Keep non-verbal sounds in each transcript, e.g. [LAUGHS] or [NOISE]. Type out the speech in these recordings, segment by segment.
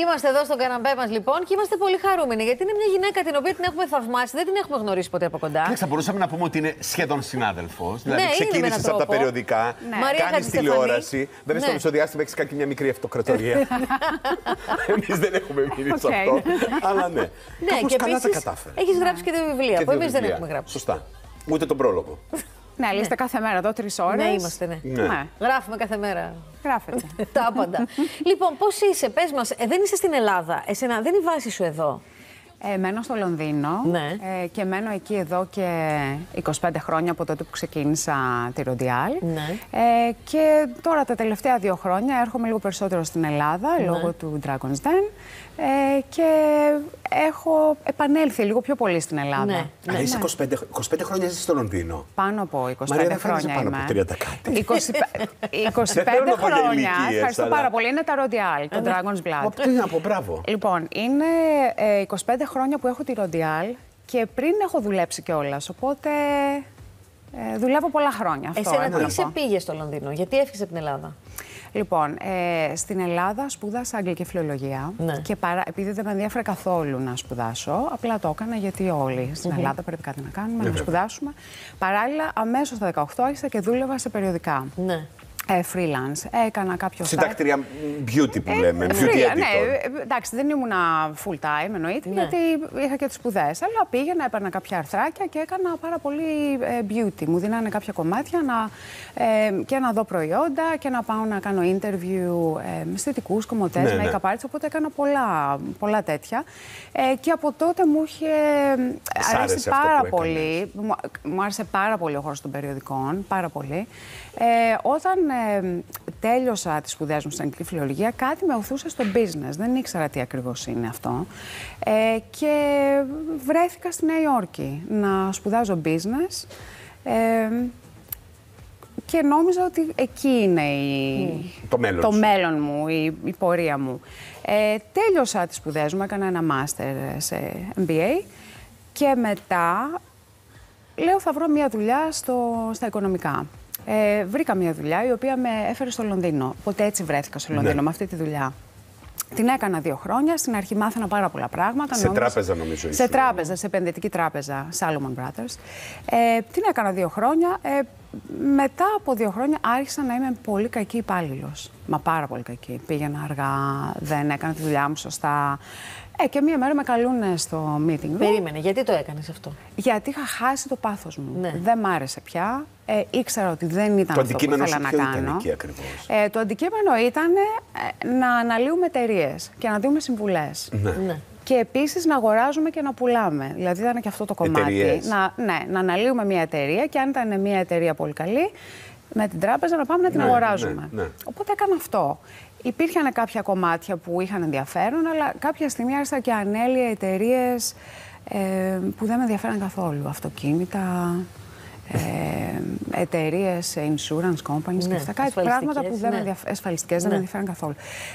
Είμαστε εδώ στον καναπέ μας λοιπόν και είμαστε πολύ χαρούμενοι γιατί είναι μια γυναίκα την οποία την έχουμε θαυμάσει, δεν την έχουμε γνωρίσει ποτέ από κοντά. Κοίταξε, θα μπορούσαμε να πούμε ότι είναι σχεδόν συνάδελφος. Δηλαδή, Ναι, είναι με ξεκίνησε έναν από τα τρόπο. περιοδικά, Ναι. Μαρία κάνει Χατζηστεφανή. τηλεόραση. Βέβαια, στο Ναι. μισοδιάστημα έχεις κάνει και μια μικρή αυτοκρατορία. [LAUGHS] Εμείς δεν έχουμε μείνει σε Οκ. αυτό. Αλλά ναι. Ναι, Κάπως και καλά τα επίσης κατάφερες. έχεις γράψει και δύο βιβλία Και που δύο εμείς δεν βιβλία. έχουμε γράψει. Σωστά. Ούτε τον πρόλογο. Ναι, αλλά είστε κάθε μέρα εδώ τρεις ώρες. Ναι, είμαστε, ναι. Ναι. Γράφουμε κάθε μέρα. Γράφετε. [LAUGHS] Τα άπαντα. λοιπόν, πώς είσαι, πες μας, δεν είσαι στην Ελλάδα. Εσένα δεν είναι η βάση σου εδώ. Ε, μένω στο Λονδίνο Ναι. ε, και μένω εκεί εδώ και 25 χρόνια από τότε που ξεκίνησα τη Ροντιάλ. Ναι. Ε, και τώρα τα τελευταία δύο χρόνια έρχομαι λίγο περισσότερο στην Ελλάδα Ναι. λόγω του Dragon's Den ε, και έχω επανέλθει λίγο πιο πολύ στην Ελλάδα. Ναι. Αλλά είσαι 25, 25 χρόνια ζει στο Λονδίνο. Πάνω από 25 Μαρία, δεν φαίνεσαι χρόνια πάνω από είμαι. 30 κάτι. 25, 25 [LAUGHS] Δεν θέλω να πω για χρόνια. ηλικίες, Ευχαριστώ αλλά- πάρα πολύ. Είναι τα Ροντιάλ, το Dragon's Blood. Από τι να πω, μπράβο. Λοιπόν, είναι ε, 25 χρόνια που έχω τη Ροντιάλ και πριν έχω δουλέψει κιόλας. Οπότε ε, δουλεύω πολλά χρόνια. Αυτό Εσένα έχω τι να σε πω. πήγε στο Λονδίνο, γιατί έφυγες από την Ελλάδα; Λοιπόν, ε, στην Ελλάδα σπούδασα αγγλική φιλολογία Ναι. και παρά, επειδή δεν με ενδιαφέρε καθόλου να σπουδάσω, απλά το έκανα γιατί όλοι στην Ελλάδα πρέπει κάτι να κάνουμε, να σπουδάσουμε. Παράλληλα, αμέσως στα 18 άρχισα και δούλευα σε περιοδικά. Ναι. Ε, freelance. Έκανα κάποιο site. Συντακτήρια beauty που λέμε. Beauty Free, editor. ναι, ε, εντάξει, δεν ήμουνα full time εννοείται, Ναι. γιατί είχα και τις σπουδές. Αλλά πήγαινα, έπαιρνα κάποια αρθράκια και έκανα πάρα πολύ ε, beauty. Μου δίνανε κάποια κομμάτια να, ε, και να δω προϊόντα και να πάω να κάνω interview ε, με αισθητικούς, κομμωτές, Ναι, ναι. make-up artists. Οπότε έκανα πολλά, πολλά τέτοια. Ε, και από τότε μου είχε Σ' άρεσε αρέσει αυτό πάρα που έκανες. πολύ. Μου, μου άρεσε πάρα πολύ ο χώρος των περιοδικών. Πάρα πολύ. Ε, όταν ε, τέλειωσα τις σπουδές μου στην αγγλική φιλολογία, κάτι με οθούσε στο business. Δεν ήξερα τι ακριβώς είναι αυτό. Ε, και βρέθηκα στη Νέα Υόρκη να σπουδάζω business. Ε, και νόμιζα ότι εκεί είναι η... Το μέλλον το σου. μέλλον μου, η, η πορεία μου. Ε, τέλειωσα τις σπουδές μου, έκανα ένα master σε MBA και μετά λέω θα βρω μια δουλειά στο, στα οικονομικά. Ε, βρήκα μια δουλειά η οποία με έφερε στο Λονδίνο. Οπότε έτσι βρέθηκα στο Λονδίνο Ναι. με αυτή τη δουλειά. Την έκανα δύο χρόνια. Στην αρχή μάθαινα πάρα πολλά πράγματα. Σε τράπεζα, νομίζω, Σε ήσουν. τράπεζα, σε επενδυτική τράπεζα, Salomon Brothers. Ε, την έκανα δύο χρόνια. Ε, μετά από δύο χρόνια άρχισα να είμαι πολύ κακή υπάλληλος. Μα πάρα πολύ κακή. Πήγαινα αργά, δεν έκανα τη δουλειά μου σωστά. Ε, και μία μέρα με καλούν στο meeting room. Περίμενε, γιατί το έκανες αυτό; Γιατί είχα χάσει το πάθος μου. Ναι. Δεν μ' άρεσε πια. Ε, ήξερα ότι δεν ήταν Το αυτό που αντικείμενο ήθελα σου να ποιο κάνω. ήταν εκεί ακριβώς; Ε, το αντικείμενο ήταν ε, να αναλύουμε εταιρείες και να δίνουμε συμβουλές. Ναι. Και επίσης να αγοράζουμε και να πουλάμε. Δηλαδή ήταν και αυτό το κομμάτι. Εταιρείες. Να, ναι, να αναλύουμε μια εταιρεία και αν ήταν μια εταιρεία πολύ καλή, με την τράπεζα να πάμε να την Ναι, αγοράζουμε. ναι, ναι. Οπότε έκανα αυτό. Υπήρχαν κάποια κομμάτια που είχαν ενδιαφέρον, αλλά κάποια στιγμή άρχισα και ανέλυα εταιρείες ε, που δεν με ενδιαφέραν καθόλου. Αυτοκίνητα, ε, εταιρείες insurance companies Ναι, και αυτά. Κάτι ασφαλιστικές, πράγματα που δεν ναι. με ενδιαφέραν. Ασφαλιστικές, δεν Ναι. με ενδιαφέραν καθόλου.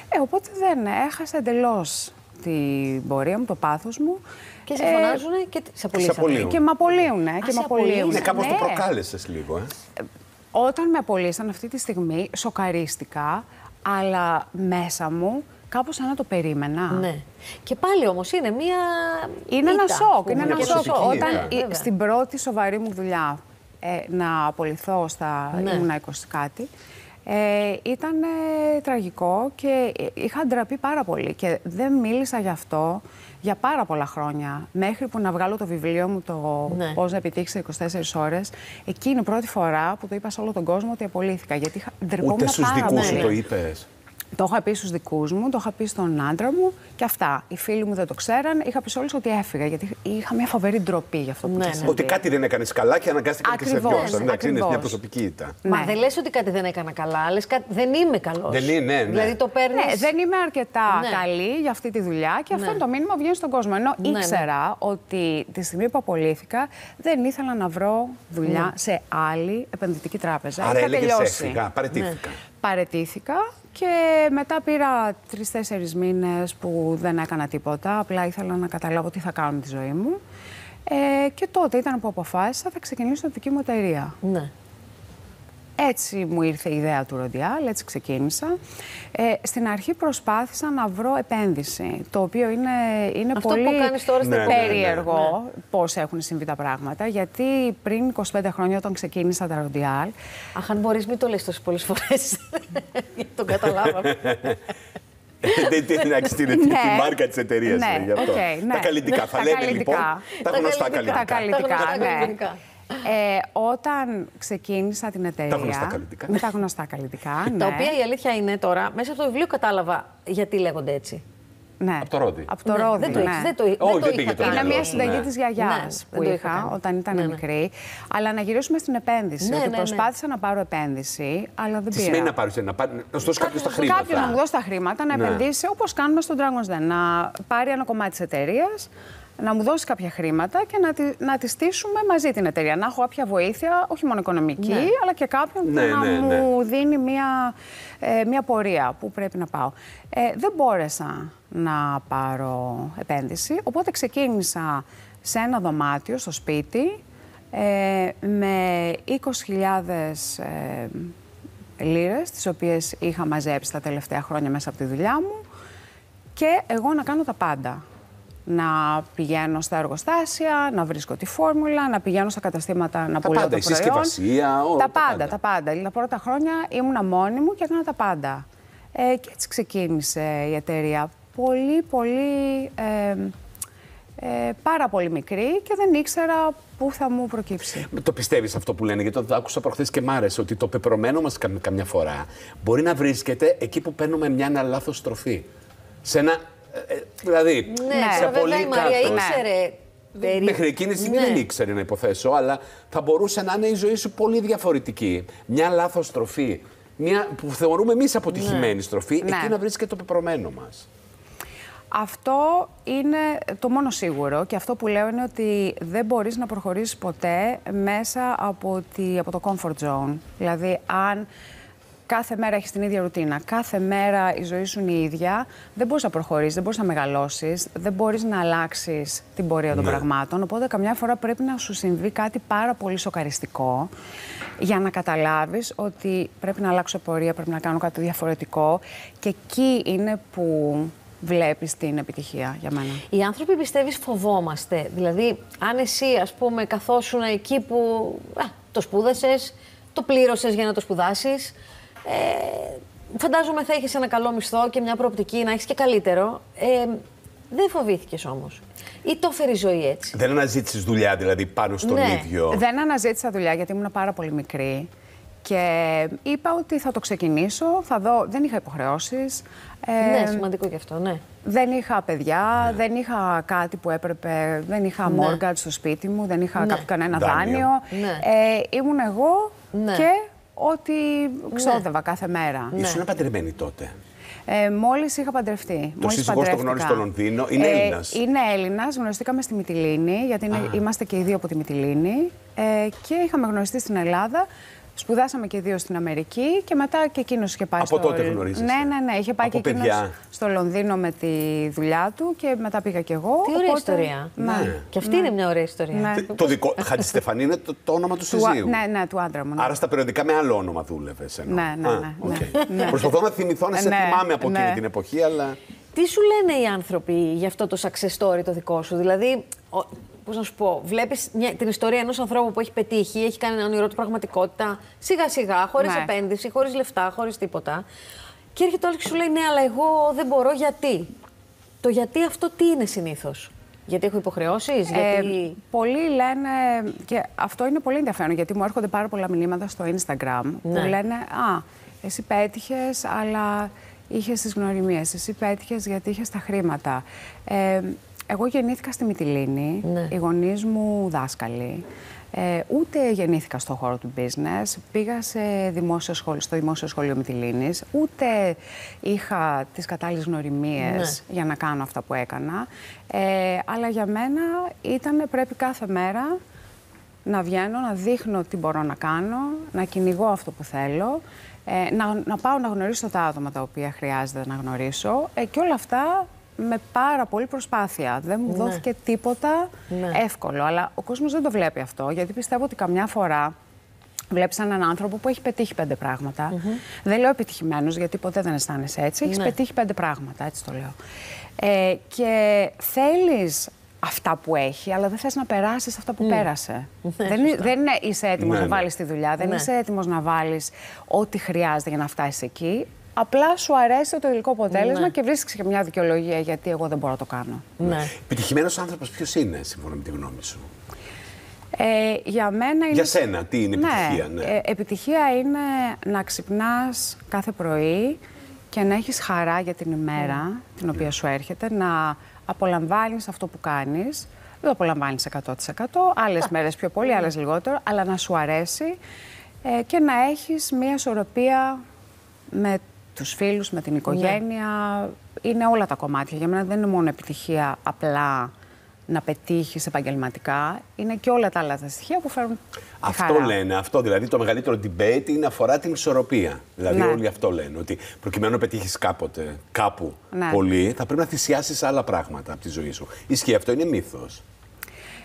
Ε, οπότε δεν έχασα εντελώς την πορεία μου, το πάθος μου. Και σε Ε, φωνάζουν και σε απολύσανε. απολύουν. και με απολύουνε. Και σε με απολύουνε. απολύσανε. Ναι, κάπως το Ναι. προκάλεσες λίγο, ε. Όταν με απολύσαν αυτή τη στιγμή, σοκαρίστηκα, αλλά μέσα μου κάπως σαν να το περίμενα. Ναι. Και πάλι όμως είναι μία. Είναι ένα ήττα, σοκ. ας Είναι πούμε, ένα και σοκ. προσωπική Όταν ήττα. η- Βέβαια. στην πρώτη σοβαρή μου δουλειά ε, να απολυθώ στα Ναι. ήμουνα 20 κάτι, ε, ήταν ε, τραγικό και είχα ντραπεί πάρα πολύ και δεν μίλησα γι' αυτό για πάρα πολλά χρόνια. Μέχρι που να βγάλω το βιβλίο μου, το Ναι. Πώς να επιτύχεις σε 24 ώρες, εκείνη η πρώτη φορά που το είπα σε όλο τον κόσμο ότι απολύθηκα. Γιατί είχα ντρεπόμουν Ούτε στους πάρα δικούς σου πολύ. το είπες. Το είχα πει στους δικούς μου, το είχα πει στον άντρα μου και αυτά. Οι φίλοι μου δεν το ξέραν. Είχα πει σε όλους ότι έφυγα γιατί είχα μια φοβερή ντροπή για αυτό που Ναι, ναι, ναι. Ότι κάτι δεν έκανες καλά και αναγκάστηκαν και σε Ακριβώς, διώξαν. Εντάξει, είναι ακριβώς. μια προσωπική ήττα. Μα Ναι. δεν λες ότι κάτι δεν έκανα καλά, λες κάτι δεν είμαι καλός. Δεν είναι, ναι. Δηλαδή το παίρνει. Ναι, δεν είμαι αρκετά Ναι. καλή για αυτή τη δουλειά και αυτό Ναι. είναι το μήνυμα που βγαίνει στον κόσμο. Ενώ Ναι, ναι. ήξερα ότι τη στιγμή που απολύθηκα δεν ήθελα να βρω δουλειά Ναι. σε άλλη επενδυτική τράπεζα. Άρα Είχα έλεγες τελειώσει. έφυγα, παρετήθηκα. Παρετήθηκα και μετά πήρα τρει-τέσσερι μήνες που δεν έκανα τίποτα. Απλά ήθελα να καταλάβω τι θα κάνω με τη ζωή μου. Ε, και τότε ήταν που αποφάσισα θα ξεκινήσω τη δική μου εταιρεία. Ναι. Έτσι μου ήρθε η ιδέα του Ροντιάλ, έτσι ξεκίνησα. Ε, στην αρχή προσπάθησα να βρω επένδυση, το οποίο είναι, είναι Αυτό πολύ που κάνεις τώρα στην Ναι, ναι, ναι, ναι. περίεργο πώς έχουν συμβεί τα πράγματα. Γιατί πριν 25 χρόνια όταν ξεκίνησα τα Rodial, Αχ, αν μπορείς, μην το λες τόσες πολλές φορές. [LAUGHS] το καταλάβαμε. [LAUGHS] Δεν την εντάξει, την τη Ναι. μάρκα της εταιρείας. Ναι, οκ, ναι. Τα καλλυντικά. Θα Τα λέμε καλλυντικά. λοιπόν. Τα γνωστά καλλυντικά. Τα καλλιτικά. καλλιτικά, Τα ναι. καλλυντικά. Ε, όταν ξεκίνησα την εταιρεία. γνωστά καλλυντικά. Με τα γνωστά καλλυντικά. ναι. Τα οποία η αλήθεια είναι τώρα, μέσα από το βιβλίο κατάλαβα γιατί λέγονται έτσι. Ναι. Από το ρόδι. Από το Ναι, ρόδι. δεν το ναι. έχεις, δεν το, Όχι, δεν το δεν είχα πήγε το κάνει. Είναι μυαλό μια σου, συνταγή ναι. της γιαγιά Ναι, που δεν το είχα είχα κάνει. όταν ήταν Ναι, ναι. μικρή. Αλλά να γυρίσουμε στην επένδυση. Ναι, ότι ναι, ναι. προσπάθησα να πάρω επένδυση, αλλά δεν Τι πήρα. σημαίνει να πάρεις ένα. Να σου δώσει κάποιος τα χρήματα. Κάποιο να μου δώσει τα χρήματα, να Ναι. επενδύσει όπως κάνουμε στο Dragon's Den. Να πάρει ένα κομμάτι της εταιρείας, να μου δώσει κάποια χρήματα και να τη, να τη στήσουμε μαζί την εταιρεία. Να έχω κάποια βοήθεια, όχι μόνο οικονομική, Ναι. αλλά και κάποιον Ναι, που να ναι, ναι. μου δίνει μια, ε, μια πορεία που πρέπει να πάω. Ε, δεν μπόρεσα να πάρω επένδυση, οπότε ξεκίνησα σε ένα δωμάτιο στο σπίτι ε, με 20.000 ε, λίρες, τις οποίες είχα μαζέψει τα τελευταία χρόνια μέσα από τη δουλειά μου και εγώ να κάνω τα πάντα. Να πηγαίνω στα εργοστάσια, να βρίσκω τη φόρμουλα, να πηγαίνω στα καταστήματα να πουλάω πάντα, το η προϊόν. συσκευασία, όλα, τα τα πάντα, πάντα. τα πάντα. Δηλαδή, τα πρώτα χρόνια ήμουνα μόνη μου και έκανα τα πάντα. Ε, και έτσι ξεκίνησε η εταιρεία. Πολύ, πολύ, ε, ε, πάρα πολύ μικρή και δεν ήξερα πού θα μου προκύψει. Το πιστεύεις αυτό που λένε, γιατί το άκουσα προχθές και μ' άρεσε ότι το πεπρωμένο μας καμιά φορά μπορεί να βρίσκεται εκεί που παίρνουμε μια ένα λάθος στροφή. Σε ένα. Ε, ε, δηλαδή, Ναι, σε τώρα πολύ βέβαια η Μαρία κάτω. ήξερε. περί- Μέχρι εκείνη τη στιγμή Ναι. δεν ήξερε να υποθέσω, αλλά θα μπορούσε να είναι η ζωή σου πολύ διαφορετική. Μια λάθος στροφή. Μια που θεωρούμε εμείς αποτυχημένη στροφή, Ναι. εκεί να βρίσκεται το πεπρωμένο μας. Αυτό είναι το μόνο σίγουρο και αυτό που λέω είναι ότι δεν μπορείς να προχωρήσεις ποτέ μέσα από, τη, από το comfort zone. Δηλαδή, αν κάθε μέρα έχεις την ίδια ρουτίνα, κάθε μέρα η ζωή σου είναι η ίδια, δεν μπορείς να προχωρήσεις, δεν μπορείς να μεγαλώσεις, δεν μπορείς να αλλάξεις την πορεία των Ναι. πραγμάτων, οπότε καμιά φορά πρέπει να σου συμβεί κάτι πάρα πολύ σοκαριστικό για να καταλάβεις ότι πρέπει να αλλάξω πορεία, πρέπει να κάνω κάτι διαφορετικό και εκεί είναι που βλέπεις την επιτυχία για μένα. Οι άνθρωποι πιστεύεις φοβόμαστε. Δηλαδή, αν εσύ, ας πούμε, καθόσουν εκεί που α, το σπούδασες, το πλήρωσες για να το σπουδάσεις. Ε, φαντάζομαι θα έχεις ένα καλό μισθό και μια προοπτική να έχεις και καλύτερο. Ε, δεν φοβήθηκες όμως. Ή το έφερε η ζωή έτσι. Δεν αναζήτησες δουλειά δηλαδή πάνω στον Ναι. ίδιο; Δεν αναζήτησα δουλειά γιατί ήμουν πάρα πολύ μικρή και είπα ότι θα το ξεκινήσω, θα δω, δεν είχα υποχρεώσεις. ε, ναι, σημαντικό και αυτό, ναι. Δεν είχα παιδιά, δεν είχα κάτι που έπρεπε, δεν είχα Ναι. mortgage στο σπίτι μου, δεν είχα Ναι. κάποιο κανένα Δάνειο. δάνειο. Ναι. Ε, ήμουν εγώ Ναι. και ό,τι ξόδευα κάθε μέρα. Ναι. Ήσουν παντρεμένη τότε; Ε, μόλις είχα παντρευτεί. Το μόλις σύζυγός το παντρεύτηκα. γνώρισε στο Λονδίνο. Είναι Ε, Έλληνας; Είναι Έλληνας. Γνωριστήκαμε στη Μυτιλίνη, γιατί είναι- είμαστε και οι δύο από τη Μυτιλίνη. Ε, και είχαμε γνωριστεί στην Ελλάδα. Σπουδάσαμε και οι δύο στην Αμερική και μετά και εκείνος είχε πάει Από στο... τότε γνωρίζεστε. Ναι, ναι, ναι. Είχε πάει Από και εκείνος παιδιά. στο Λονδίνο με τη δουλειά του και μετά πήγα κι εγώ. Τι ωραία οπότε- ιστορία. Ναι. Και αυτή είναι μια ωραία ιστορία. Ναι. Το δικό. Χατζηστεφανή είναι το, το όνομα του Του, α- συζύγου. ναι, ναι, του άντρα μου. ναι. Άρα στα περιοδικά με άλλο όνομα δούλευε. Ναι, ναι, ναι, ναι. Ναι. Προσπαθώ να θυμηθώ να σε Ναι, θυμάμαι από ναι. εκείνη την εποχή, αλλά. Τι σου λένε οι άνθρωποι για αυτό το success story το δικό σου, Δηλαδή, πώς να σου πω, βλέπεις την ιστορία ενός ανθρώπου που έχει πετύχει, έχει κάνει ένα όνειρό του πραγματικότητα, σιγά σιγά, χωρίς Ναι. επένδυση, χωρίς λεφτά, χωρίς τίποτα. Και έρχεται ο άλλος και σου λέει: Ναι, αλλά εγώ δεν μπορώ γιατί; Το γιατί αυτό τι είναι συνήθως; Γιατί έχω υποχρεώσεις, γιατί. Ε, πολλοί λένε, και αυτό είναι πολύ ενδιαφέρον, γιατί μου έρχονται πάρα πολλά μηνύματα στο Instagram Ναι. που λένε «Α, εσύ πέτυχες, αλλά είχες τις γνωριμίες, εσύ πέτυχες γιατί είχες τα χρήματα». Ε, εγώ γεννήθηκα στη Μυτιλίνη, Ναι. οι γονείς μου δάσκαλοι. Ε, ούτε γεννήθηκα στον χώρο του business, πήγα σε δημόσιο σχολείο, στο Δημόσιο Σχολείο Μυτιλίνης, ούτε είχα τις κατάλληλες γνωριμίες Ναι. για να κάνω αυτά που έκανα. Ε, αλλά για μένα ήταν πρέπει κάθε μέρα να βγαίνω, να δείχνω τι μπορώ να κάνω, να κυνηγώ αυτό που θέλω, ε, να, να πάω να γνωρίσω τα άτομα τα οποία χρειάζεται να γνωρίσω ε, και όλα αυτά με πάρα πολύ προσπάθεια. Δεν μου Ναι. δόθηκε τίποτα Ναι. εύκολο, αλλά ο κόσμος δεν το βλέπει αυτό, γιατί πιστεύω ότι καμιά φορά Βλέπεις έναν άνθρωπο που έχει πετύχει πέντε πράγματα. Δεν λέω επιτυχημένος, γιατί ποτέ δεν αισθάνεσαι έτσι. Έχεις Ναι. πετύχει πέντε πράγματα, έτσι το λέω. Ε, και θέλεις αυτά που έχει, αλλά δεν θες να περάσεις αυτά που πέρασε. δεν, είναι- δεν είναι, είσαι έτοιμος Ναι, να ναι. βάλεις τη δουλειά, δεν Ναι. είσαι έτοιμος να βάλεις ό,τι χρειάζεται για να φτάσεις εκεί. Απλά σου αρέσει το τελικό αποτέλεσμα Ναι. και βρίσκεις και μια δικαιολογία γιατί εγώ δεν μπορώ να το κάνω. Ναι. Επιτυχημένος άνθρωπος ποιος είναι, σύμφωνα με τη γνώμη σου; Ε, για μένα είναι... Για σένα, τι είναι επιτυχία, ναι. Ε, επιτυχία είναι να ξυπνάς κάθε πρωί και να έχεις χαρά για την ημέρα την οποία σου έρχεται, να απολαμβάνεις αυτό που κάνεις. Δεν το απολαμβάνεις 100%, άλλες μέρες πιο πολύ, άλλες λιγότερο, αλλά να σου αρέσει ε, και να έχεις μία ισορροπία με τους φίλους, με την οικογένεια. Είναι όλα τα κομμάτια. Για μένα δεν είναι μόνο επιτυχία απλά να πετύχεις επαγγελματικά. Είναι και όλα τα άλλα τα στοιχεία που φέρουν τη Αυτό χαρά. λένε, αυτό δηλαδή το μεγαλύτερο debate είναι αφορά την ισορροπία. Δηλαδή Ναι. όλοι αυτό λένε, ότι προκειμένου να πετύχεις κάποτε, κάπου Ναι. πολύ, θα πρέπει να θυσιάσεις άλλα πράγματα από τη ζωή σου. Ισχύει αυτό, είναι μύθος.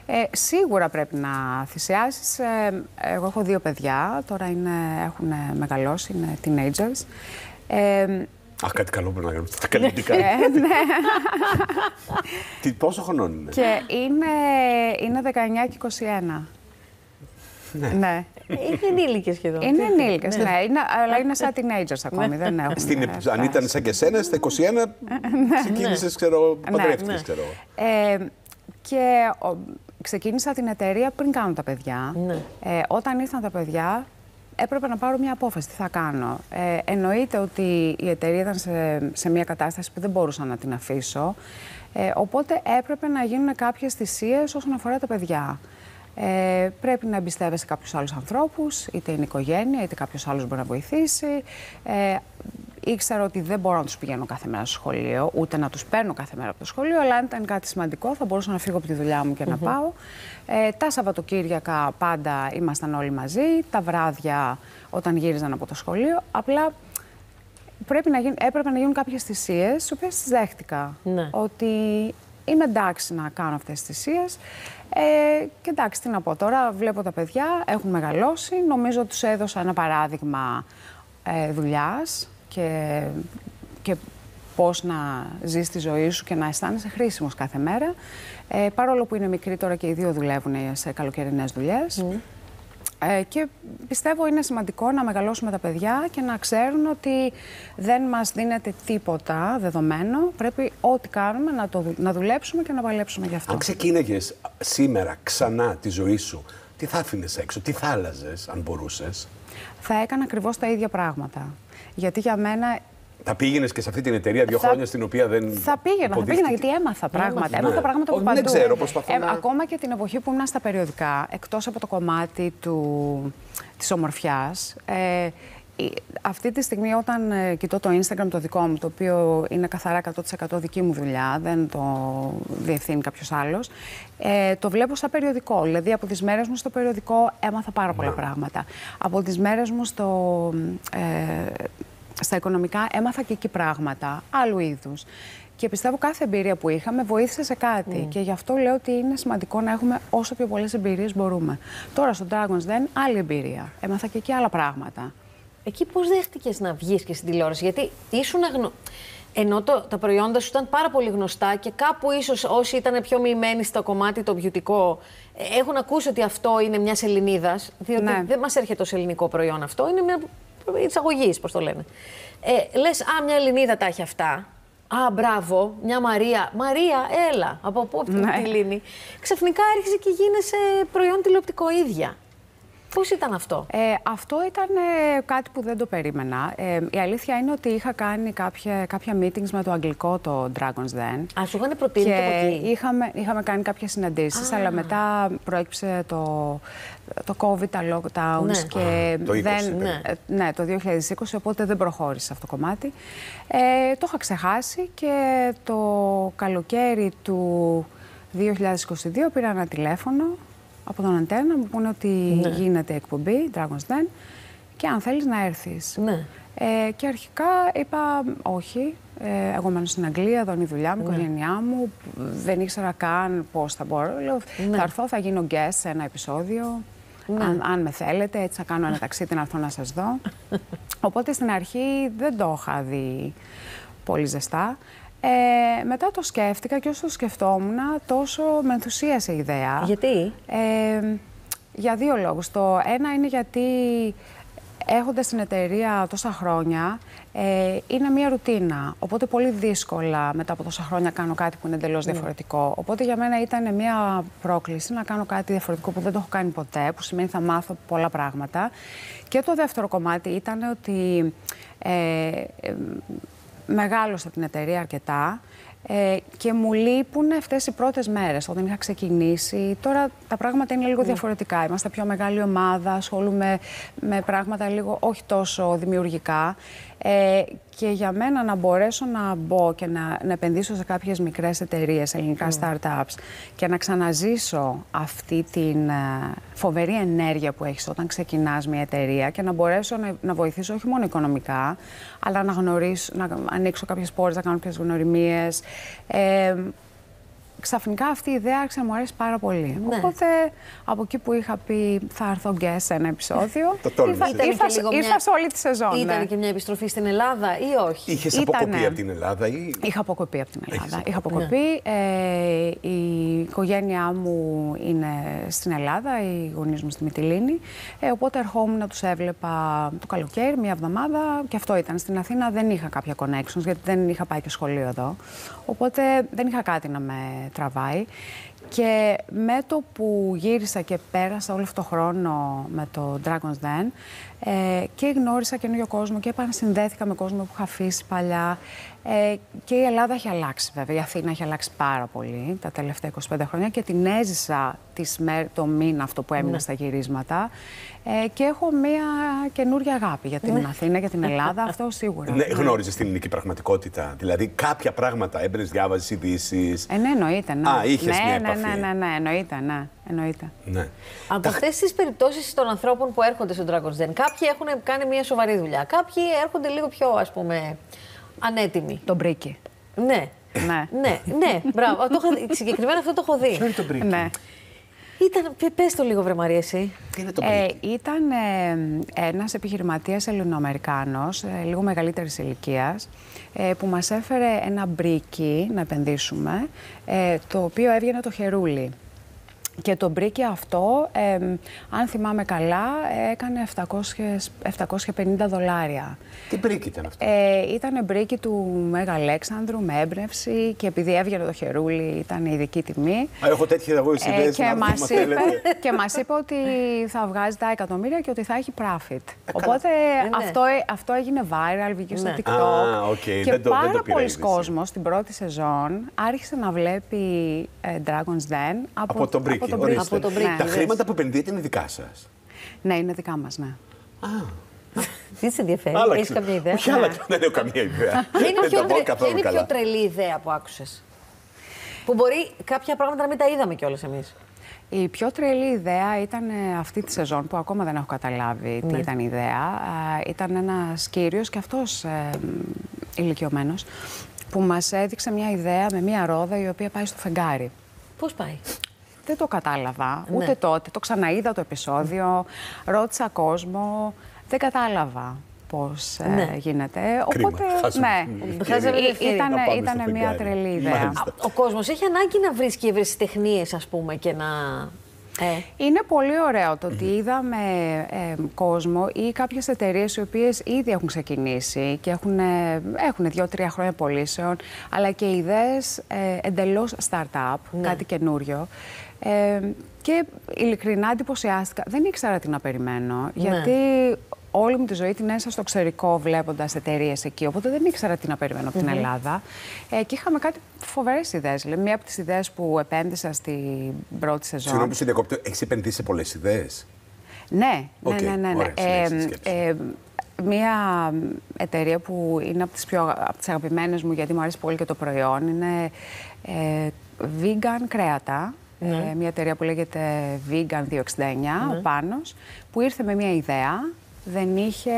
Ε, σίγουρα πρέπει να θυσιάσεις. Ε, εγώ έχω δύο παιδιά, τώρα είναι, έχουν μεγαλώσει, είναι teenagers. Ε, Αχ, κάτι καλό πρέπει να κάνουμε στα καλλιτικά. ναι. Τι, πόσο χρονών είναι; και είναι, είναι 19 και 21. Ναι. ναι. Είναι ενήλικες σχεδόν. Είναι Τι- ενήλικες, ναι. Είναι, αλλά είναι σαν teenagers ακόμη, δεν έχουν Στην, ε, αν φτάσει. ήταν σαν και εσένα, στα 21 ξεκίνησες, ξέρω, παντρεύτηκες, ναι. ξέρω. Ε, και ο, ξεκίνησα την εταιρεία πριν κάνουν τα παιδιά. Ναι. Ε, όταν ήρθαν τα παιδιά, έπρεπε να πάρω μια απόφαση. Τι θα κάνω; Ε, εννοείται ότι η εταιρεία ήταν σε, σε μια κατάσταση που δεν μπορούσα να την αφήσω. Ε, οπότε έπρεπε να γίνουν κάποιες θυσίες όσον αφορά τα παιδιά. Ε, πρέπει να εμπιστεύεσαι κάποιους άλλους ανθρώπους, είτε είναι οικογένεια, είτε κάποιος άλλος μπορεί να βοηθήσει. Ε, ήξερα ότι δεν μπορώ να τους πηγαίνω κάθε μέρα στο σχολείο, ούτε να τους παίρνω κάθε μέρα από το σχολείο, αλλά αν ήταν κάτι σημαντικό θα μπορούσα να φύγω από τη δουλειά μου και να πάω. Ε, τα Σαββατοκύριακα πάντα ήμασταν όλοι μαζί, τα βράδια όταν γύριζαν από το σχολείο. Απλά πρέπει να γίν, έπρεπε να γίνουν κάποιες θυσίες, τις οποίες τις δέχτηκα. Ναι. Ότι είμαι εντάξει να κάνω αυτές τις θυσίες. Ε, και εντάξει, τι να πω τώρα, βλέπω τα παιδιά, έχουν μεγαλώσει. Νομίζω τους έδωσα ένα παράδειγμα ε, δουλειάς και, και πώς να ζεις τη ζωή σου και να αισθάνεσαι χρήσιμος κάθε μέρα. Ε, παρόλο που είναι μικροί τώρα και οι δύο δουλεύουν σε καλοκαιρινές δουλειές. Ε, και πιστεύω είναι σημαντικό να μεγαλώσουμε τα παιδιά και να ξέρουν ότι δεν μας δίνεται τίποτα δεδομένο. Πρέπει ό,τι κάνουμε να, το, δου- να δουλέψουμε και να παλέψουμε γι' αυτό. Αν ξεκίναγες σήμερα ξανά τη ζωή σου, τι θα άφηνες έξω, τι θα άλλαζες, αν μπορούσες; Θα έκανα ακριβώς τα ίδια πράγματα. Γιατί για μένα Θα πήγαινες και σε αυτή την εταιρεία δύο Θα- χρόνια στην οποία δεν. Θα πήγαινα, θα πήγαινα υποδείχτηκε. γιατί έμαθα πράγματα. Έμαθες, Έμαθα ναι. πράγματα Όχι, από δεν παντού. ξέρω, προσπαθώ να- Ακόμα και την εποχή που ήμουν στα περιοδικά, εκτός από το κομμάτι του, της ομορφιάς, ε, η- αυτή τη στιγμή όταν ε, κοιτώ το Instagram το δικό μου, το οποίο είναι καθαρά 100% δική μου δουλειά, δεν το διευθύνει κάποιος άλλος, ε, το βλέπω στα περιοδικό. Δηλαδή από τις μέρες μου στο περιοδικό έμαθα πάρα πολλά πράγματα. Από τις μέρες μου στο, ε, στα οικονομικά έμαθα και εκεί πράγματα άλλου είδους. Και πιστεύω κάθε εμπειρία που είχαμε βοήθησε σε κάτι. Και γι' αυτό λέω ότι είναι σημαντικό να έχουμε όσο πιο πολλές εμπειρίες μπορούμε. Τώρα στο Dragons Den άλλη εμπειρία. Έμαθα και εκεί άλλα πράγματα. Εκεί πώς δέχτηκες να βγεις και στην τηλεόραση, Γιατί ήσουν γνω... Ενώ το, τα προϊόντα σου ήταν πάρα πολύ γνωστά και κάπου ίσως όσοι ήταν πιο μοιημένοι στο κομμάτι το βιωτικό ε, έχουν ακούσει ότι αυτό είναι μιας Ελληνίδας. Διότι Ναι. δεν μας έρχεται ως ελληνικό προϊόν αυτό, είναι μια εισαγωγή, πώς το λένε. Ε, Λες, Α, μια Ελληνίδα τα έχει αυτά. Α, μπράβο, μια Μαρία. Μαρία, έλα, από πού, από Ναι. τη λύνει. Ξαφνικά έρχεσαι και γίνεσαι προϊόν τηλεοπτικό ίδια. Πώς ήταν αυτό; Ε, αυτό ήταν ε, κάτι που δεν το περίμενα. Ε, η αλήθεια είναι ότι είχα κάνει κάποια, κάποια meetings με το αγγλικό το Dragons Den. Α, σου είχαν προτείνει και από εκεί; είχαμε, είχαμε κάνει κάποιες συναντήσεις, αλλά μετά προέκυψε το, το COVID, τα lockdowns Ναι. και Α, το 20, δεν, ναι. ε, ναι, το 2020, οπότε δεν προχώρησε αυτό το κομμάτι. Ε, το είχα ξεχάσει και το καλοκαίρι του 2022 πήρα ένα τηλέφωνο από τον Αντένα, μου πούνε ότι Ναι. γίνεται εκπομπή, Dragons Den, και αν θέλεις να έρθεις. Ναι. Ε, και αρχικά είπα όχι. Ε, εγώ μένω στην Αγγλία, εδώ είναι η δουλειά μου, η οικογένειά μου. Δεν ήξερα καν πώς θα μπορώ. Λέω, Ναι. Θα έρθω, θα γίνω guest σε ένα επεισόδιο. Αν, αν με θέλετε, έτσι θα κάνω ένα ταξίδι να έρθω να σας δω. [LAUGHS] Οπότε στην αρχή δεν το είχα δει πολύ ζεστά. Ε, μετά το σκέφτηκα και όσο το σκεφτόμουν, τόσο με ενθουσίασε η ιδέα. Γιατί; Ε, για δύο λόγους. Το ένα είναι γιατί έχοντας την εταιρεία τόσα χρόνια, ε, είναι μια ρουτίνα. Οπότε πολύ δύσκολα μετά από τόσα χρόνια κάνω κάτι που είναι εντελώς Ναι. διαφορετικό. Οπότε για μένα ήταν μια πρόκληση να κάνω κάτι διαφορετικό που δεν το έχω κάνει ποτέ, που σημαίνει θα μάθω πολλά πράγματα. Και το δεύτερο κομμάτι ήταν ότι ε, ε, μεγάλωσα την εταιρεία αρκετά. Ε, και μου λείπουν αυτές οι πρώτες μέρες όταν είχα ξεκινήσει. Τώρα τα πράγματα είναι λίγο διαφορετικά. Είμαστε πιο μεγάλη ομάδα, ασχολούμαι με πράγματα λίγο όχι τόσο δημιουργικά. Ε, και για μένα να μπορέσω να μπω και να, να επενδύσω σε κάποιες μικρές εταιρείες, ελληνικά startups και να ξαναζήσω αυτή την ε, φοβερή ενέργεια που έχεις όταν ξεκινάς μια εταιρεία και να μπορέσω να, να βοηθήσω όχι μόνο οικονομικά, αλλά να γνωρίσω, να ανοίξω κάποιες πόρες, να κάνω κάποιες γνωριμίες. Ε, ξαφνικά αυτή η ιδέα άρχισε να μου αρέσει πάρα πολύ. Ναι. Οπότε από εκεί που είχα πει θα έρθω guest σε ένα επεισόδιο, Το τόλμησες. ήρθα, Ήταν ήρθα, και λίγο ήρθα μια- σε όλη τη σεζόν. Ήταν ναι. και μια επιστροφή στην Ελλάδα ή όχι; Είχες Ήτανε. αποκοπεί από την Ελλάδα ή. Είχα αποκοπεί από την Ελλάδα. Έχεις Είχα αποκοπεί. αποκοπεί. Ε, η οικογένειά μου είναι στην Ελλάδα, οι γονείς μου στη Μυτιλίνη. Ε, οπότε ερχόμουν να τους έβλεπα το καλοκαίρι, μία εβδομάδα. Και αυτό ήταν. Στην Αθήνα δεν είχα κάποια connections, γιατί δεν είχα πάει και σχολείο εδώ. Οπότε δεν είχα κάτι να με trabalho Και με το που γύρισα και πέρασα όλο αυτό το χρόνο με το Dragon's Den ε, και γνώρισα καινούριο κόσμο και επανασυνδέθηκα με κόσμο που είχα αφήσει παλιά. Ε, και η Ελλάδα έχει αλλάξει βέβαια. Η Αθήνα έχει αλλάξει πάρα πολύ τα τελευταία 25 χρόνια και την έζησα τις μέ- το μήνα αυτό που έμεινα στα γυρίσματα. Ε, και έχω μία καινούρια αγάπη για την Αθήνα, για την Ελλάδα, αυτό σίγουρα. Ναι, γνώριζες την ελληνική πραγματικότητα. Δηλαδή, κάποια πράγματα έμπαινες, διάβαζες ειδήσεις. Ε, ναι, εννοείται. Ναι. Α, είχες ναι, μια ναι, επαφή. Ναι, ναι, ναι, εννοείται, ναι, εννοείται. Ναι. Από αυτές τις περιπτώσεις των ανθρώπων που έρχονται στο Dragon's Den, κάποιοι έχουν κάνει μια σοβαρή δουλειά. Κάποιοι έρχονται λίγο πιο, ας πούμε, ανέτοιμοι. Το μπρίκι. Ναι. Ναι. ναι, ναι, μπράβο. Το είχα- συγκεκριμένα αυτό το έχω δει. Ποιο είναι το μπρίκι. Ναι. Ήταν, πε- πες το λίγο, βρε Μαρία, εσύ. Τι είναι το Ε, μπρίκι. ήταν ε, ένας επιχειρηματίας Ελληνοαμερικάνος, ε, λίγο μεγαλύτερης ηλικίας, ε, που μας έφερε ένα μπρίκι να επενδύσουμε, ε, το οποίο έβγαινε το χερούλι. Και το μπρίκι αυτό, ε, αν θυμάμαι καλά, έκανε 700, 750 δολάρια. Τι μπρίκι ήταν αυτό; Ε, ήταν μπρίκι του Μέγα Αλέξανδρου με έμπνευση και επειδή έβγαινε το χερούλι ήταν η ειδική τιμή. Α, έχω τέτοιες εγώ Ε, ιδέες. και μας είπε, [LAUGHS] και μας είπε ότι θα βγάζει τα εκατομμύρια και ότι θα έχει profit. Οπότε Ε, ναι. αυτό, ε- αυτό έγινε viral, βγήκε στο Ναι. TikTok. Α, οκ, Και δεν το- δεν πάρα το πήρα πολλοί είδηση. κόσμος στην πρώτη σεζόν άρχισε να βλέπει ε, Dragon's Den από, Από τον μπρίκι. Τον ορίστε. Από τον μπρίκι, Ναι. Τα είδες. χρήματα που επενδύετε είναι δικά σας. ναι, είναι δικά μας, ναι. Τι σε ενδιαφέρει, έχεις καμία ιδέα; Όχι, άλλαξε. Δεν έχω καμία ιδέα. [LAUGHS] Ποια είναι, Δεν πιο τα πω τρε- ποια καθόλου είναι η πιο καλά. τρελή ιδέα που άκουσες. Που μπορεί κάποια πράγματα να μην τα είδαμε κιόλας εμείς. Η πιο τρελή ιδέα ήταν ε, αυτή τη σεζόν που ακόμα δεν έχω καταλάβει τι Ναι. ήταν η ιδέα. Α, ήταν ένας κύριος και αυτός ε, ηλικιωμένος που μας έδειξε μια ιδέα με μια ρόδα η οποία πάει στο φεγγάρι. Πώς πάει; Δεν το κατάλαβα Ναι. ούτε τότε. Το ξαναείδα το επεισόδιο, ρώτησα κόσμο, δεν κατάλαβα πώς ε, Ναι. γίνεται. Κρίμα. Οπότε, Χάσαμε ναι, την ευκαιρία. Χάσαμε την ευκαιρία. ήταν, Να πάμε ήταν στο μια φεγγάρι. τρελή ιδέα. Μάλιστα. Ο κόσμος έχει ανάγκη να βρίσκει ευρεσιτεχνίε, ας πούμε, και να. Ε, Είναι πολύ ωραίο το ότι είδαμε ε, κόσμο ή κάποιες εταιρείες οι οποίες ήδη έχουν ξεκινήσει και έχουν, ε, έχουν δύο-τρία χρόνια πωλήσεων, αλλά και ιδέες ε, εντελώς startup, Ναι. κάτι καινούριο. Ε, και ειλικρινά εντυπωσιάστηκα. Δεν ήξερα τι να περιμένω, γιατί όλη μου τη ζωή την έσα στο εξωτερικό βλέποντας εταιρείες εκεί. Οπότε δεν ήξερα τι να περιμένω από την Ελλάδα. Ε, και είχαμε κάτι φοβερές ιδέες. Δηλαδή, μία από τις ιδέες που επένδυσα στην πρώτη σεζόν. Συγγνώμη που σε διακόπτω, έχεις επενδύσει σε πολλές ιδέες; Ναι, Οκ, ναι, ναι. ναι, ναι. ωραία, συνέχισε τη σκέψη. ε, μία εταιρεία που είναι από τις πιο από τις αγαπημένες μου γιατί μου αρέσει πολύ και το προϊόν είναι ε, vegan κρέατα. Ναι. Ε, μια εταιρεία που λέγεται Vegan 269, ο Πάνος, που ήρθε με μια ιδέα, δεν είχε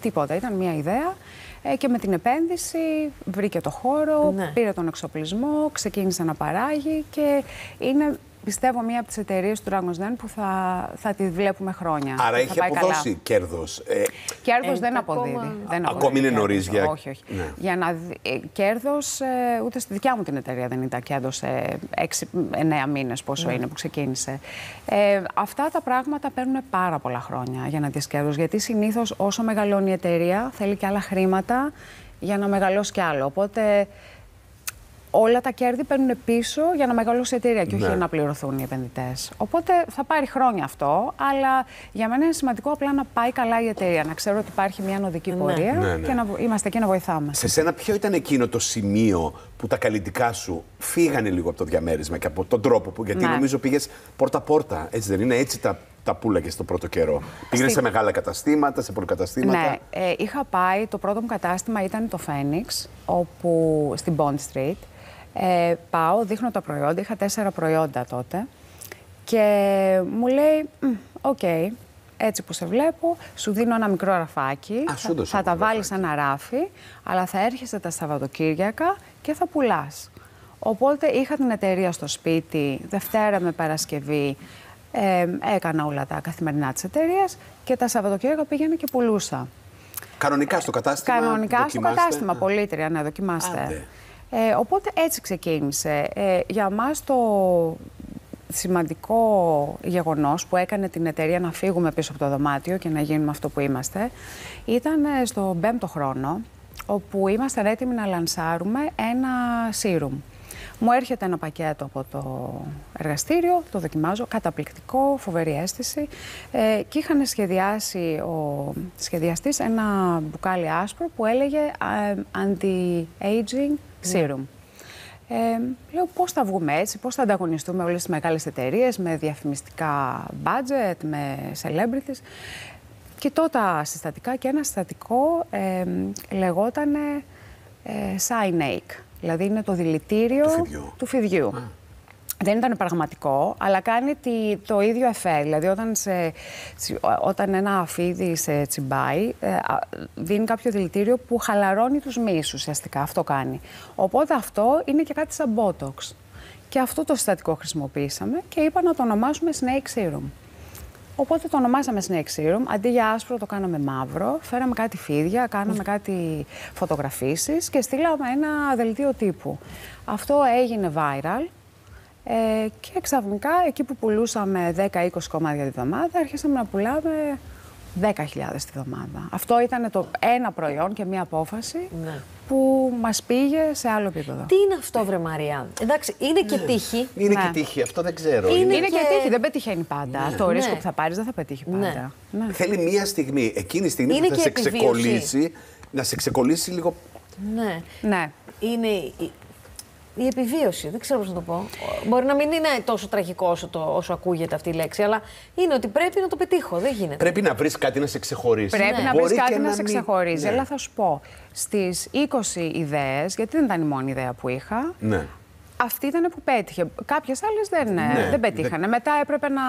τίποτα, ήταν μια ιδέα ε, και με την επένδυση βρήκε το χώρο, Ναι. πήρε τον εξοπλισμό, ξεκίνησε να παράγει και είναι πιστεύω μία από τις εταιρείες του Dragon's Den που θα, θα τη βλέπουμε χρόνια. Άρα Θα έχει πάει αποδώσει κέρδος. Ε, Κέρδος Ε, δεν ακόμα- αποδίδει. Δεν Ακόμη αποδίδει είναι κέρδος. νωρίς για- Όχι, όχι. Ναι. Για να δει- ε, κέρδος, ε, ούτε στη δικιά μου την εταιρεία δεν ήταν και έδωσε 6-9 μήνες πόσο Ναι. είναι που ξεκίνησε. Ε, αυτά τα πράγματα παίρνουν πάρα πολλά χρόνια για να δεις κέρδος. Γιατί συνήθως όσο μεγαλώνει η εταιρεία θέλει και άλλα χρήματα για να μεγαλώσει κι άλλο. Οπότε όλα τα κέρδη παίρνουν πίσω για να μεγαλώσει η εταιρεία και όχι Ναι. για να πληρωθούν οι επενδυτές. Οπότε θα πάρει χρόνια αυτό, αλλά για μένα είναι σημαντικό απλά να πάει καλά η εταιρεία. Να ξέρω ότι υπάρχει μια νοδική πορεία Ναι, ναι. και να βο- είμαστε εκεί να βοηθάμε. σε σένα, ποιο ήταν εκείνο το σημείο που τα καλλιτικά σου φύγανε λίγο από το διαμέρισμα και από τον τρόπο που. Γιατί Ναι. νομίζω πήγες πόρτα-πόρτα. Έτσι δεν είναι, έτσι τα, τα πούλαγε το πρώτο καιρό. Πήγαινες Στη- σε μεγάλα καταστήματα, σε πολυκαταστήματα. Ναι, ε, είχα πάει, το πρώτο μου κατάστημα ήταν το Fenwick, όπου, στην Bond Street. Ε, πάω, δείχνω τα προϊόντα, είχα τέσσερα προϊόντα τότε και μου λέει, «Μμ, οκ, έτσι που σε βλέπω, σου δίνω ένα μικρό ραφάκι, Α, σου θα, δώσε θα ένα τα μικρό βάλεις σε ένα ράφι, αλλά θα έρχεσαι τα Σαββατοκύριακα και θα πουλάς. Οπότε είχα την εταιρεία στο σπίτι, Δευτέρα με Παρασκευή, ε, έκανα όλα τα καθημερινά της εταιρείας και τα Σαββατοκύριακα πήγαινα και πουλούσα. Κανονικά στο κατάστημα. Κανονικά στο δοκιμάστε. κατάστημα, πολίτρια, ναι, δοκιμάστε. Άντε. Ε, οπότε έτσι ξεκίνησε. Ε, για μας το σημαντικό γεγονός που έκανε την εταιρεία να φύγουμε πίσω από το δωμάτιο και να γίνουμε αυτό που είμαστε ήταν ε, στο πέμπτο χρόνο όπου ήμασταν έτοιμοι να λανσάρουμε ένα serum. Μου έρχεται ένα πακέτο από το εργαστήριο, το δοκιμάζω, καταπληκτικό, φοβερή αίσθηση ε, και είχαν σχεδιάσει ο σχεδιαστής ένα μπουκάλι άσπρο που έλεγε ε, Anti-Aging Serum. Ε, λέω πώς θα βγούμε έτσι, πώς θα ανταγωνιστούμε όλες τις μεγάλες εταιρείες με διαφημιστικά budget, με celebrities. Κοιτώ τα συστατικά και ένα συστατικό ε, λεγότανε ε, Cyanake, δηλαδή είναι το δηλητήριο Του φιδιού. του φιδιού. Δεν ήταν πραγματικό, αλλά κάνει τη- το ίδιο εφέ. Δηλαδή, όταν, σε, τσι- όταν ένα φίδι σε τσιμπάει, ε, α, δίνει κάποιο δηλητήριο που χαλαρώνει τους μυς ουσιαστικά. Αυτό κάνει. Οπότε αυτό είναι και κάτι σαν Botox. Και αυτό το συστατικό χρησιμοποίησαμε και είπα να το ονομάσουμε Snake Serum. Οπότε το ονομάσαμε Snake Serum. Αντί για άσπρο το κάναμε μαύρο. Φέραμε κάτι φίδια, κάναμε κάτι φωτογραφίσεις και στείλαμε ένα δελτίο τύπου. Αυτό έγινε viral. Ε, και ξαφνικά εκεί που πουλούσαμε 10-20 κομμάτια τη βδομάδα, αρχίσαμε να πουλάμε 10.000 τη βδομάδα. Αυτό ήταν το ένα προϊόν και μία απόφαση Ναι. που μας πήγε σε άλλο επίπεδο. Τι είναι αυτό, βρε Μαρία; Εντάξει, είναι και τύχη. Είναι Ναι. και τύχη, αυτό δεν ξέρω. Είναι- Είναι και και- τύχη, δεν πετυχαίνει πάντα. Το ρίσκο Ναι. που θα πάρεις δεν θα πετύχει πάντα. Ναι. Ναι. Θέλει μία στιγμή, εκείνη η στιγμή Είναι που θα και σε επιβίωση. ξεκολλήσει, να σε ξεκολλήσει λίγο. Ναι. ναι. Είναι η, η επιβίωση. Δεν ξέρω πώς να το πω. Μπορεί να μην είναι τόσο τραγικό όσο, το, όσο ακούγεται αυτή η λέξη, αλλά είναι ότι πρέπει να το πετύχω. Δεν γίνεται. Πρέπει να βρεις κάτι να σε ξεχωρίσει. Πρέπει να Μπορεί βρεις κάτι και να, σε μην- ξεχωρίζει. Ναι. Αλλά θα σου πω, στις 20 ιδέες, γιατί δεν ήταν η μόνη ιδέα που είχα, Ναι. αυτή ήταν που πέτυχε. Κάποιες άλλες δεν, ε, Ναι, δεν πετύχανε. Μετά έπρεπε να,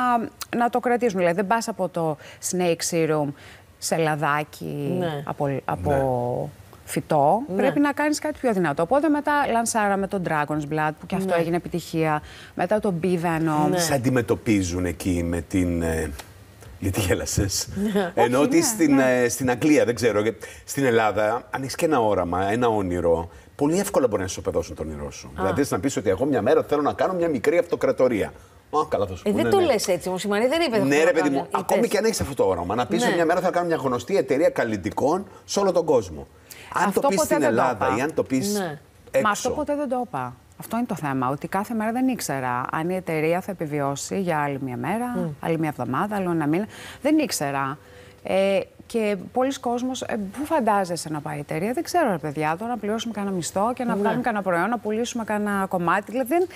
να το κρατήσουμε. Δηλαδή, δεν πας από το snake serum σε λαδάκι Ναι. από, από φυτό. Ναι. Πρέπει να κάνεις κάτι πιο δυνατό. Οπότε μετά λανσάραμε το Dragon's Blood, που και αυτό έγινε επιτυχία. Μετά το Bee Venom. Ναι. Σε αντιμετωπίζουν εκεί με την. ε, γιατί γέλασες; [LAUGHS] Ενώ ότι ναι, στην, ε, στην Αγγλία, δεν ξέρω, ε, στην Ελλάδα, αν έχει και ένα όραμα, ένα όνειρο, πολύ εύκολα μπορεί να σου παιδώσουν το όνειρό σου. Δηλαδή, να πεις ότι εγώ μια μέρα θέλω να κάνω μια μικρή αυτοκρατορία. Α, καλά, θα σου Ε, πούνε, δεν το ναι. λες έτσι όμως. Η Μαρία δεν είπε. Ναι, θέλω ρε να παιδί κάνω μου, ήττες. ακόμη και αν έχεις αυτό το όραμα, να πεις Ναι. ότι μια μέρα θα κάνω μια γνωστή εταιρεία καλλιτικών σε όλο τον κόσμο. Αν Αυτό το πεις ποτέ στην δεν το Ελλάδα είπα. ή αν το πεις Ναι. έξω. Μα αυτό ποτέ δεν το είπα. Αυτό είναι το θέμα. Ότι κάθε μέρα δεν ήξερα αν η εταιρεία θα επιβιώσει για άλλη μια μέρα, άλλη μια εβδομάδα, άλλο ένα μήνα. Δεν ήξερα. Ε, και πολλοί κόσμος, ε, πού φαντάζεσαι να πάει η εταιρεία, δεν ξέρω ρε παιδιά, τώρα να πληρώσουμε κανένα μισθό και να βγάλουμε κανένα προϊόν, να πουλήσουμε κανένα κομμάτι. Δηλαδή, δεν,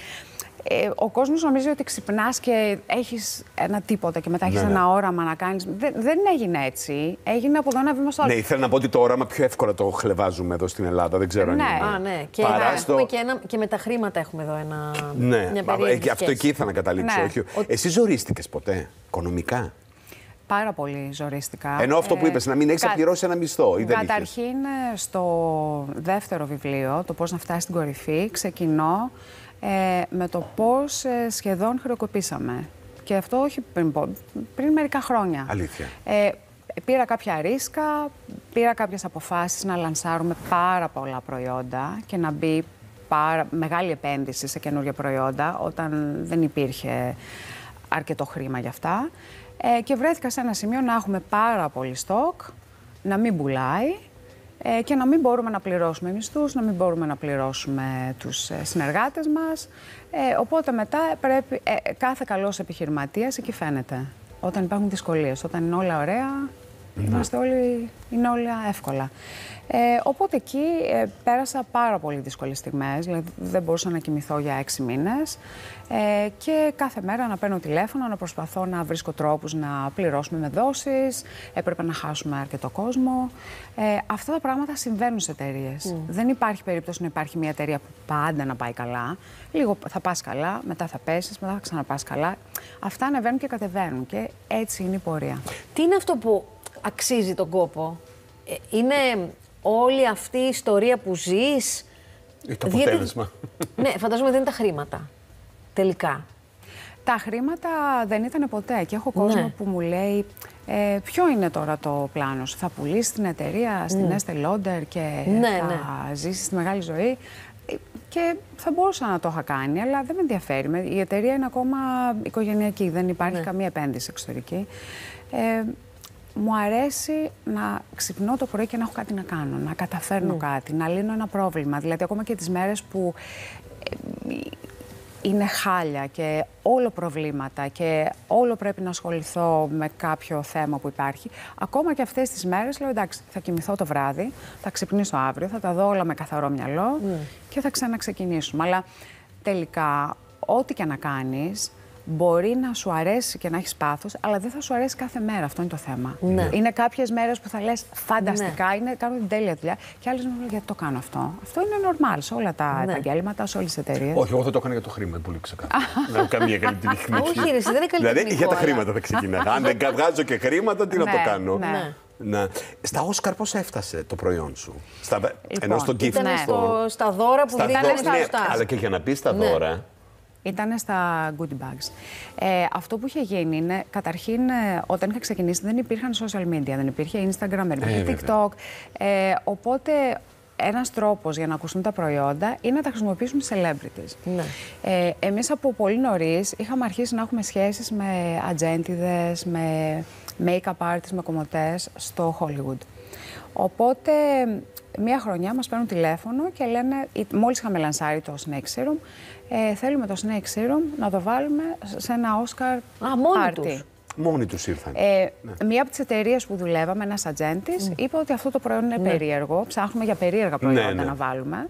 ε, ο κόσμος νομίζει ότι ξυπνάς και έχεις ένα τίποτα και μετά έχεις Ναι, ναι. ένα όραμα να κάνεις. Δεν, δεν έγινε έτσι. Έγινε από εδώ ένα βήμα στο άλλο. Ναι, ήθελα να πω ότι το όραμα πιο εύκολα το χλεβάζουμε εδώ στην Ελλάδα. Δεν ξέρω αν Ναι. είναι. Α, ναι. Και, Παρά έχουμε στο- και, ένα, και με τα χρήματα έχουμε εδώ ένα. Ναι, μια μα, περίεργη ε, αυτό σχέση. εκεί ήθελα να καταλήξω. Ναι. Όχι. Εσύ ζορίστηκες ποτέ, οικονομικά; Πάρα πολύ ζορίστηκα. Ενώ αυτό που Ε, είπες, να μην έχεις κα- να πληρώσεις ένα μισθό ή δεν είχες; Καταρχήν, ε, στο δεύτερο βιβλίο, το πώς να φτάσεις στην κορυφή, ξεκινώ ε, με το πώς ε, σχεδόν χρεοκοπήσαμε. Και αυτό όχι πριν, πο- πριν μερικά χρόνια. Αλήθεια. Ε, πήρα κάποια ρίσκα, πήρα κάποιες αποφάσεις να λανσάρουμε πάρα πολλά προϊόντα και να μπει πάρα, μεγάλη επένδυση σε καινούργια προϊόντα όταν δεν υπήρχε αρκετό χρήμα για αυτά. Ε, και βρέθηκα σε ένα σημείο να έχουμε πάρα πολύ στόκ, να μην πουλάει ε, και να μην μπορούμε να πληρώσουμε μισθούς, να μην μπορούμε να πληρώσουμε τους ε, συνεργάτες μας. Ε, οπότε μετά πρέπει, ε, κάθε καλός επιχειρηματίας εκεί φαίνεται. Όταν υπάρχουν δυσκολίες, όταν είναι όλα ωραία, είμαστε όλοι, είναι όλα εύκολα. Ε, οπότε εκεί ε, πέρασα πάρα πολύ δύσκολες στιγμές, δηλαδή δεν μπορούσα να κοιμηθώ για έξι μήνες ε, και κάθε μέρα να παίρνω τηλέφωνο, να προσπαθώ να βρίσκω τρόπους να πληρώσουμε με δόσεις, έπρεπε να χάσουμε αρκετό κόσμο. Ε, αυτά τα πράγματα συμβαίνουν σε εταιρείες. Δεν υπάρχει περίπτωση να υπάρχει μια εταιρεία που πάντα να πάει καλά. Λίγο θα πας καλά, μετά θα πέσεις, μετά θα ξαναπάς καλά. Αυτά ανεβαίνουν και κατεβαίνουν και έτσι είναι η πορεία. Τι είναι αυτό που αξίζει τον κόπο, Ε, Είναι όλη αυτή η ιστορία που ζεις. Ή το διότι- αποτέλεσμα. ναι, φαντάζομαι δεν είναι τα χρήματα. Τελικά. Τα χρήματα δεν ήταν ποτέ και έχω κόσμο Ναι. που μου λέει ε, ποιο είναι τώρα το πλάνο σου, θα πουλήσεις την εταιρεία στην Estée Lauder και Ναι, θα ναι. ζήσεις τη μεγάλη ζωή. Ε, Και θα μπορούσα να το είχα κάνει, αλλά δεν με ενδιαφέρει. Με- Η εταιρεία είναι ακόμα οικογενειακή, δεν υπάρχει Ναι. καμία επένδυση εξωτερική. Ε, μου αρέσει να ξυπνώ το πρωί και να έχω κάτι να κάνω, να καταφέρνω κάτι, να λύνω ένα πρόβλημα. Δηλαδή, ακόμα και τις μέρες που ε, είναι χάλια και όλο προβλήματα και όλο πρέπει να ασχοληθώ με κάποιο θέμα που υπάρχει. Ακόμα και αυτές τις μέρες λέω εντάξει, θα κοιμηθώ το βράδυ, θα ξυπνήσω αύριο, θα τα δω όλα με καθαρό μυαλό και θα ξαναξεκινήσουμε. Αλλά τελικά, ό,τι και να κάνεις, μπορεί να σου αρέσει και να έχεις πάθος, αλλά δεν θα σου αρέσει κάθε μέρα. Αυτό είναι το θέμα. Ναι. Είναι κάποιες μέρες που θα λες φανταστικά, είναι, κάνω την τέλεια δουλειά και άλλες μέρες γιατί το κάνω αυτό. Αυτό είναι normal σε όλα τα Ναι. επαγγέλματα, σε όλες τις εταιρείες. Όχι, εγώ θα το έκανα για το χρήμα, πολύ ξεκάθαρα. [LAUGHS] Δεν έχω καμία καλύτερη τεχνική. Όχι, ρε, εσύ, δεν είναι Δηλαδή καλλιτεχνικό, για τα αλλά- χρήματα θα ξεκινάγα. Αν δεν βγάζω και χρήματα, τι να Ναι, το κάνω; ναι. Να. Στα Όσκαρ πώς έφτασε το προϊόν σου; Στα... Ενώ στο gift Ήταν Ναι. στο, στα δώρα που Στα δίνανε δω- στα ναι, στars. αλλά και για να πεις τα Ναι. δώρα. Ήταν στα goodie bags. Ε, αυτό που είχε γίνει είναι, καταρχήν, ε, όταν είχα ξεκινήσει δεν υπήρχαν social media, δεν υπήρχε Instagram, δεν υπήρχε Ε, βέβαια. TikTok. Ε, οπότε, ένας τρόπος για να ακουστούν τα προϊόντα είναι να τα χρησιμοποιήσουν οι celebrities. Ναι. Ε, εμείς από πολύ νωρίς είχαμε αρχίσει να έχουμε σχέσεις με ατζέντιδες, με make-up artists, με κομμωτές στο Hollywood. Οπότε, μία χρονιά μας παίρνουν τηλέφωνο και λένε, ή- μόλις είχαμε λανσάρει το Snake Serum, ε, θέλουμε το Snake Serum να το βάλουμε σε ένα Oscar Α, μόνοι party. τους. Μόνοι τους ήρθαν. Ε, Μία από τις εταιρείες που δουλεύαμε, ένας ατζέντης, είπε ότι αυτό το προϊόν είναι περίεργο. Ψάχνουμε για περίεργα προϊόντα ναι. να βάλουμε.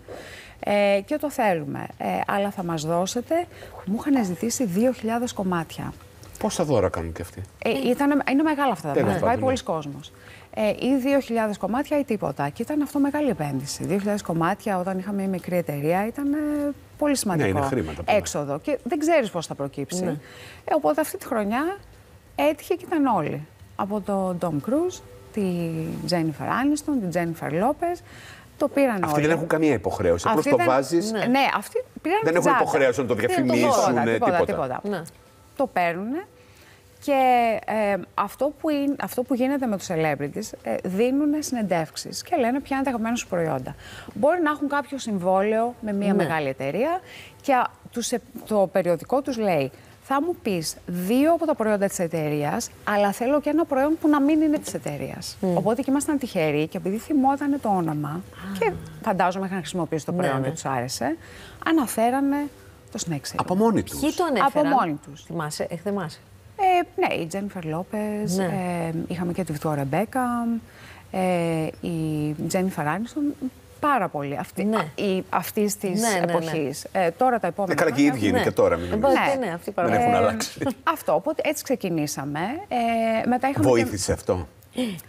Ε, και το θέλουμε. Ε, αλλά θα μας δώσετε, μου είχαν ζητήσει 2.000 κομμάτια. Πόσα δώρα κάνουν και αυτοί; Ε, ήτανε- είναι μεγάλα αυτά τα Τέλος πράγματα. Πάει πάντων, πολλοί κόσμος. Ε, ή 2.000 κομμάτια ή τίποτα. Και ήταν αυτό μεγάλη επένδυση. 2.000 κομμάτια όταν είχαμε μια μικρή εταιρεία ήταν ε, πολύ σημαντικό. είναι χρήματα πολλά. Έξοδο. Και δεν ξέρεις πώς θα προκύψει. Ναι. Ε, οπότε αυτή τη χρονιά έτυχε και ήταν όλοι. Από τον Tom Cruise, τη Jennifer Aniston, την Jennifer Lopez. Το πήραν Αυτοί όλοι. δεν έχουν καμία υποχρέωση. Απλώς Αυτοί το δεν- βάζεις. Ναι, αυτοί πήραν Δεν έχουν τσάντα. υποχρέωση να το Πήραν διαφημίσουν, τίποτα, τίποτα. τίποτα. Ναι. Το παίρνουν και ε, αυτό, που είναι, αυτό που γίνεται με τους celebrities ε, δίνουν συνεντεύξεις και λένε ποια είναι τα αγαπημένα σου προϊόντα. Μπορεί να έχουν κάποιο συμβόλαιο με μια Ναι. μεγάλη εταιρεία και α, τους, ε, το περιοδικό τους λέει θα μου πεις δύο από τα προϊόντα της εταιρείας, αλλά θέλω και ένα προϊόν που να μην είναι της εταιρείας. Οπότε και ήμασταν τυχεροί και επειδή θυμόταν το όνομα και φαντάζομαι είχαν χρησιμοποιήσει το Ναι, προϊόν ναι. και τους άρεσε, αναφέρανε το Snake Serum. Από μόνοι τους. Ποιοι το ανέφεραν. Από μόνοι τους. Θυμάσαι, ε, θυμάσαι. Ε, ναι, η Τζένιφερ Λόπez, Ναι. ε, είχαμε και τη Βικτόρια Μπέκαμ, ε, η Τζένιφερ Άνιστον, πάρα πολύ. Αυτή, Ναι. α, η, αυτής της Ναι, ναι, ναι. εποχής. Ε, τώρα τα Ε, επόμενα καλά και οι χρόνια ίδιοι είναι Ναι. και τώρα. μην Ε, νομίζεις. μπορεί- ναι, αυτοί Δεν παρόλο. έχουν Ε, αλλάξει. Αυτό, οπότε έτσι ξεκινήσαμε. Ε, μετά είχαμε και- Βοήθησε αυτό.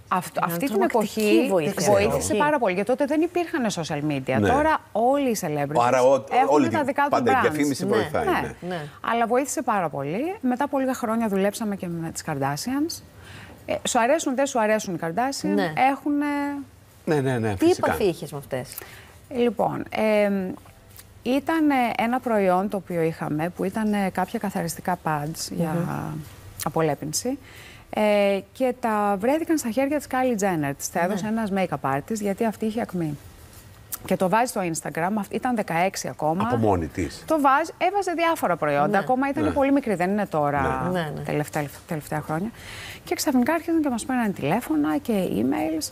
Αυτό, Είναι αυτή την τρομακτική εποχή βοήθεια. βοήθησε Εποχή. πάρα πολύ. Γιατί τότε δεν υπήρχαν social media. Ναι. Τώρα όλοι οι celebrities Άρα ο- έχουν όλη τα τη- δικά του πάντα η brands. διαφήμιση Ναι. βοηθάει. Ναι. ναι. Ναι. Αλλά βοήθησε πάρα πολύ. Μετά από λίγα χρόνια δουλέψαμε και με τις Kardashians. Ε, σου αρέσουν, δεν σου αρέσουν οι Kardashian. Ναι. Έχουν... Ναι, ναι, ναι. Τι φυσικά. επαφή είχε με αυτές; Λοιπόν, ε, Ήταν ε, ένα προϊόν το οποίο είχαμε που ήταν ε, κάποια καθαριστικά pads για απολέπινση. Ε, και τα βρέθηκαν στα χέρια της Kylie Jenner. Της τα έδωσε ένας make-up artist γιατί αυτή είχε ακμή. Και το βάζει στο Instagram, αυ- ήταν 16 ακόμα. Από μόνη της. Το βάζει, έβαζε διάφορα προϊόντα. Ναι. Ακόμα ήταν Ναι. πολύ μικρή, δεν είναι τώρα Ναι. Ναι, ναι. Τελευταία, τελευταία χρόνια. Και ξαφνικά άρχισαν και μας παίρνανε τηλέφωνα και emails.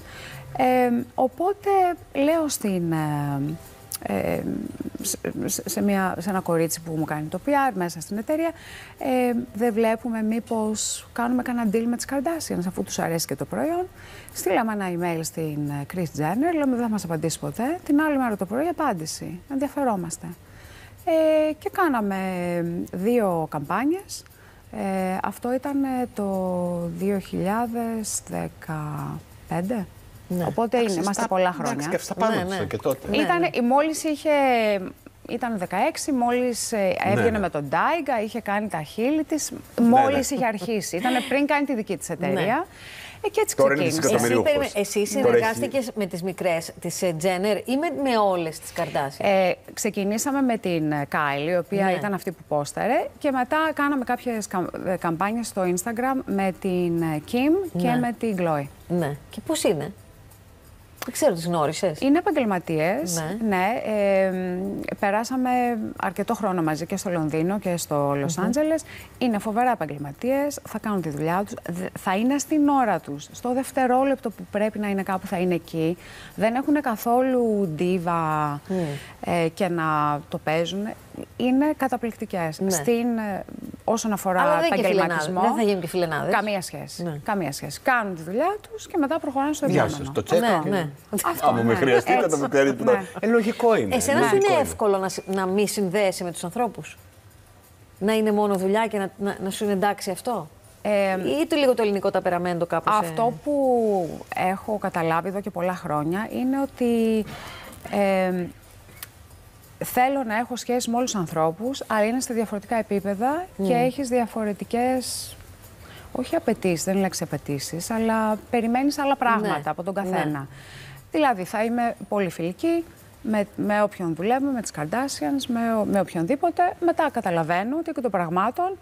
Ε, οπότε λέω στην, ε, ε, σε, σε- σε μια, σε ένα κορίτσι που μου κάνει το PR μέσα στην εταιρεία, ε, δεν βλέπουμε μήπως κάνουμε κανένα deal με τις Kardashians αφού τους αρέσει και το προϊόν. Στείλαμε ένα email στην ε, Kris Jenner, λέμε δεν θα μας απαντήσει ποτέ. Την άλλη μέρα το πρωί απάντηση. Ενδιαφερόμαστε. Ε, και κάναμε δύο καμπάνιες. Ε, αυτό ήταν ε, το 2015. Ναι. Οπότε είναι, είμαστε πολλά χρόνια. Εντάξει, και αυτά πάνω Ναι, τους ναι. και τότε. Ναι. Ήταν, η μόλις είχε, ήταν 16, μόλις ε, έβγαινε ναι. με τον Τάιγκα, είχε κάνει τα χείλη της, μόλις είχε αρχίσει. Ήταν πριν κάνει τη δική της εταιρεία. Ε, και έτσι Τώρα είναι ξεκίνησε. της Εσύ, εκατομμυρίουχος. περίμενε, εσύ Τώρα έχει- συνεργάστηκες με τις μικρές της ε, Jenner ή με, με όλες τις Kardashian. Ε, ξεκινήσαμε με την Κάιλι, η οποία Ναι. ήταν αυτή που πόσταρε και μετά κάναμε κάποιες καμ, ε, καμπάνιες στο Instagram με την ε, Kim και Ναι. με την Chloe. Ναι. Και πώς είναι; Δεν ξέρω, τις γνώρισες; Είναι επαγγελματίες. Ναι. Ναι. ε, μ, περάσαμε αρκετό χρόνο μαζί και στο Λονδίνο και στο Λος Άντζελες. Είναι φοβερά επαγγελματίες. Θα κάνουν τη δουλειά τους. Θα είναι στην ώρα τους. Στο δευτερόλεπτο που πρέπει να είναι κάπου θα είναι εκεί. Δεν έχουν καθόλου ντίβα ε, και να το παίζουν. Είναι καταπληκτικές. Ναι. Στην, ε, όσον αφορά Αλλά δεν είναι και επαγγελματισμό. φιλενάδες. Δεν θα γίνουν και φιλενάδες. Καμία σχέση. Ναι. Καμία σχέση. Κάνουν τη δουλειά τους και μετά προχωράνε στο Γεια επόμενο. σας, το τσέκ. Ναι, ναι. Αυτό, Άμα με ναι. χρειαστεί, θα Έτσι. το ξέρετε. Ναι. Ε, λογικό είναι. Εσένα σου λογικό είναι εύκολο να, συ- να μη συνδέεσαι με τους ανθρώπους; Να είναι μόνο δουλειά και να, να, να σου είναι εντάξει αυτό; Ε, ή το λίγο το ελληνικό ταπεραμέντο κάπως. ε, Αυτό που έχω καταλάβει εδώ και πολλά χρόνια είναι ότι ε, θέλω να έχω σχέση με όλους τους ανθρώπους, αλλά είναι σε διαφορετικά επίπεδα και έχεις διαφορετικές, όχι απαιτήσεις, δεν είναι λέξη απαιτήσεις, αλλά περιμένεις άλλα πράγματα Ναι. από τον Ναι. καθένα. Δηλαδή θα είμαι πολύ φιλική, με, με όποιον δουλεύουμε, με τις Kardashians, με, ο- με οποιονδήποτε. Μετά καταλαβαίνω ότι εκ των πραγμάτων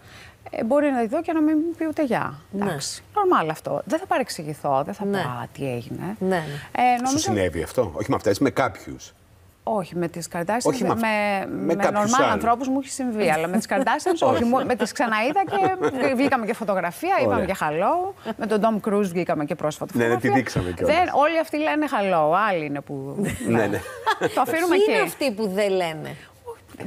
ε, μπορεί να δω και να μην μου πει ούτε γεια. Ναι. Εντάξει. Νορμάλ αυτό. Δεν θα παρεξηγηθώ, δεν θα Ναι. πω «Α, τι έγινε. Ναι, ναι. Ε, Σου νομίζω, συνέβη αυτό, όχι με αυτές, με κάποιους. Όχι, με τις Kardashians, Όχι με με, αυ- με, με με κάποιους νορμάλ άλλους. ανθρώπους μου έχει συμβεί, αλλά με τις Kardashians [LAUGHS] όχι, μου- με τις ξαναείδα και [LAUGHS] βγήκαμε και φωτογραφία, είπαμε Ωραία. και hello. Με τον Tom Cruise βγήκαμε και πρόσφατα Ναι, ναι, τη φωτογραφία. δείξαμε κιόλας. Δεν, όλοι αυτοί λένε hello, άλλοι είναι που... Ναι, ναι. Το αφήνουμε Ποιοι εκεί. είναι αυτοί που δεν λένε;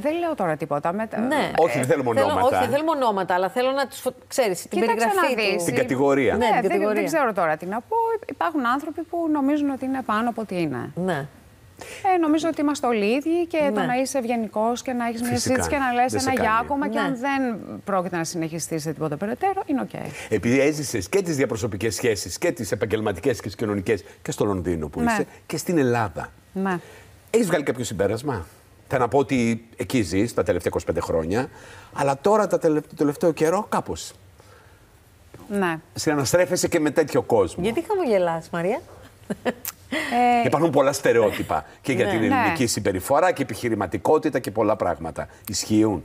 Δεν λέω τώρα τίποτα. Με... Ναι. Όχι, δεν θέλουμε Θέλω- ονόματα. όχι, δεν θέλουμε ονόματα, αλλά θέλω να τους φω... ξέρεις, την Κοίταξε περιγραφή να δεις. τους. Την κατηγορία. Ναι, Ναι, την δεν, κατηγορία. δεν ξέρω τώρα τι να πω. Υπάρχουν άνθρωποι που νομίζουν ότι είναι πάνω από ό,τι είναι. Ναι. Ε, νομίζω ότι είμαστε όλοι ίδιοι και το Ναι. να είσαι ευγενικός και να έχεις μια Φυσικά. συζήτηση και να λες Δεν σε ένα για κάνει. ακόμα και Ναι. αν δεν πρόκειται να συνεργαστείς σε τίποτα περαιτέρω, είναι οκ. Επειδή έζησες και τις διαπροσωπικές σχέσεις και τις επαγγελματικές και τις κοινωνικές και στο Λονδίνο που Ναι. είσαι και στην Ελλάδα. Ναι. Έχεις βγάλει κάποιο συμπέρασμα; Θα να πω ότι εκεί ζεις τα τελευταία 25 χρόνια, αλλά τώρα τα τελε- το τελευταίο καιρό κάπως. ναι. Συναναστρέφεσαι και με τέτοιο κόσμο. Γιατί χαμογελάς, Μαρία; Ε, Υπάρχουν πολλά στερεότυπα και για Ναι. την Ναι. ελληνική συμπεριφορά και επιχειρηματικότητα και πολλά πράγματα. Ισχύουν.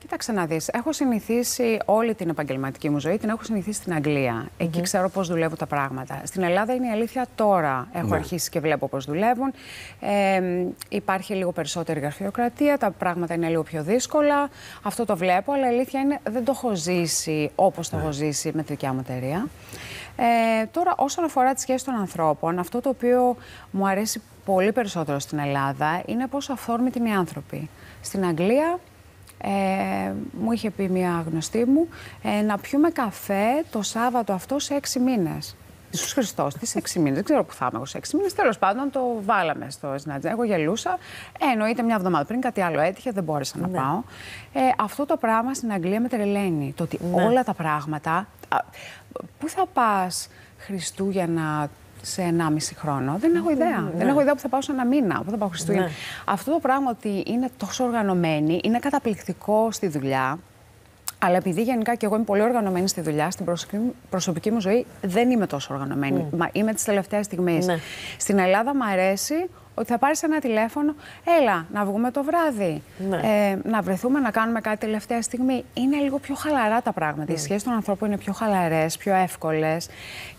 Κοίταξε να δεις, έχω συνηθίσει όλη την επαγγελματική μου ζωή, την έχω συνηθίσει στην Αγγλία. Εκεί ξέρω πώς δουλεύουν τα πράγματα. Στην Ελλάδα είναι η αλήθεια τώρα. Έχω Ναι. αρχίσει και βλέπω πώς δουλεύουν. Ε, υπάρχει λίγο περισσότερη γραφειοκρατία, τα πράγματα είναι λίγο πιο δύσκολα. Αυτό το βλέπω, αλλά η αλήθεια είναι δεν το έχω ζήσει όπως το έχω ζήσει με τη δικιά μου εταιρεία. Ε, τώρα, όσον αφορά τις σχέσεις των ανθρώπων, αυτό το οποίο μου αρέσει πολύ περισσότερο στην Ελλάδα είναι πόσο αυθόρμητοι είναι οι άνθρωποι. Στην Αγγλία ε, μου είχε πει μια γνωστή μου ε, να πιούμε καφέ το Σάββατο αυτό σε έξι μήνες. Ιησούς Χριστός, τις σε έξι μήνες, δεν ξέρω που θα είμαι εγώ σε έξι μήνες. Τέλος πάντων το βάλαμε στο Σνάτζα. Εγώ γελούσα. Ε, εννοείται μια εβδομάδα πριν κάτι άλλο έτυχε, δεν μπόρεσα να πάω. Ε, αυτό το πράγμα στην Αγγλία με τρελαίνει. Το ότι όλα τα πράγματα. α, Πού θα πας Χριστούγεννα σε 1,5 χρόνο. Δεν έχω ιδέα. Δεν έχω ιδέα που θα πάω σε ένα μήνα, που θα πάω Χριστούγεννα. Ναι. Αυτό το πράγμα ότι είναι τόσο οργανωμένοι, είναι καταπληκτικό στη δουλειά. Αλλά επειδή γενικά και εγώ είμαι πολύ οργανωμένη στη δουλειά, στην προσωπική, προσωπική μου ζωή δεν είμαι τόσο οργανωμένη. Μα είμαι της τελευταίας στιγμής. Ναι. Στην Ελλάδα μου αρέσει ότι θα πάρεις ένα τηλέφωνο, έλα να βγούμε το βράδυ, Ναι. ε, να βρεθούμε να κάνουμε κάτι τελευταία στιγμή. Είναι λίγο πιο χαλαρά τα πράγματα. Οι σχέσεις των ανθρώπων είναι πιο χαλαρές, πιο εύκολες.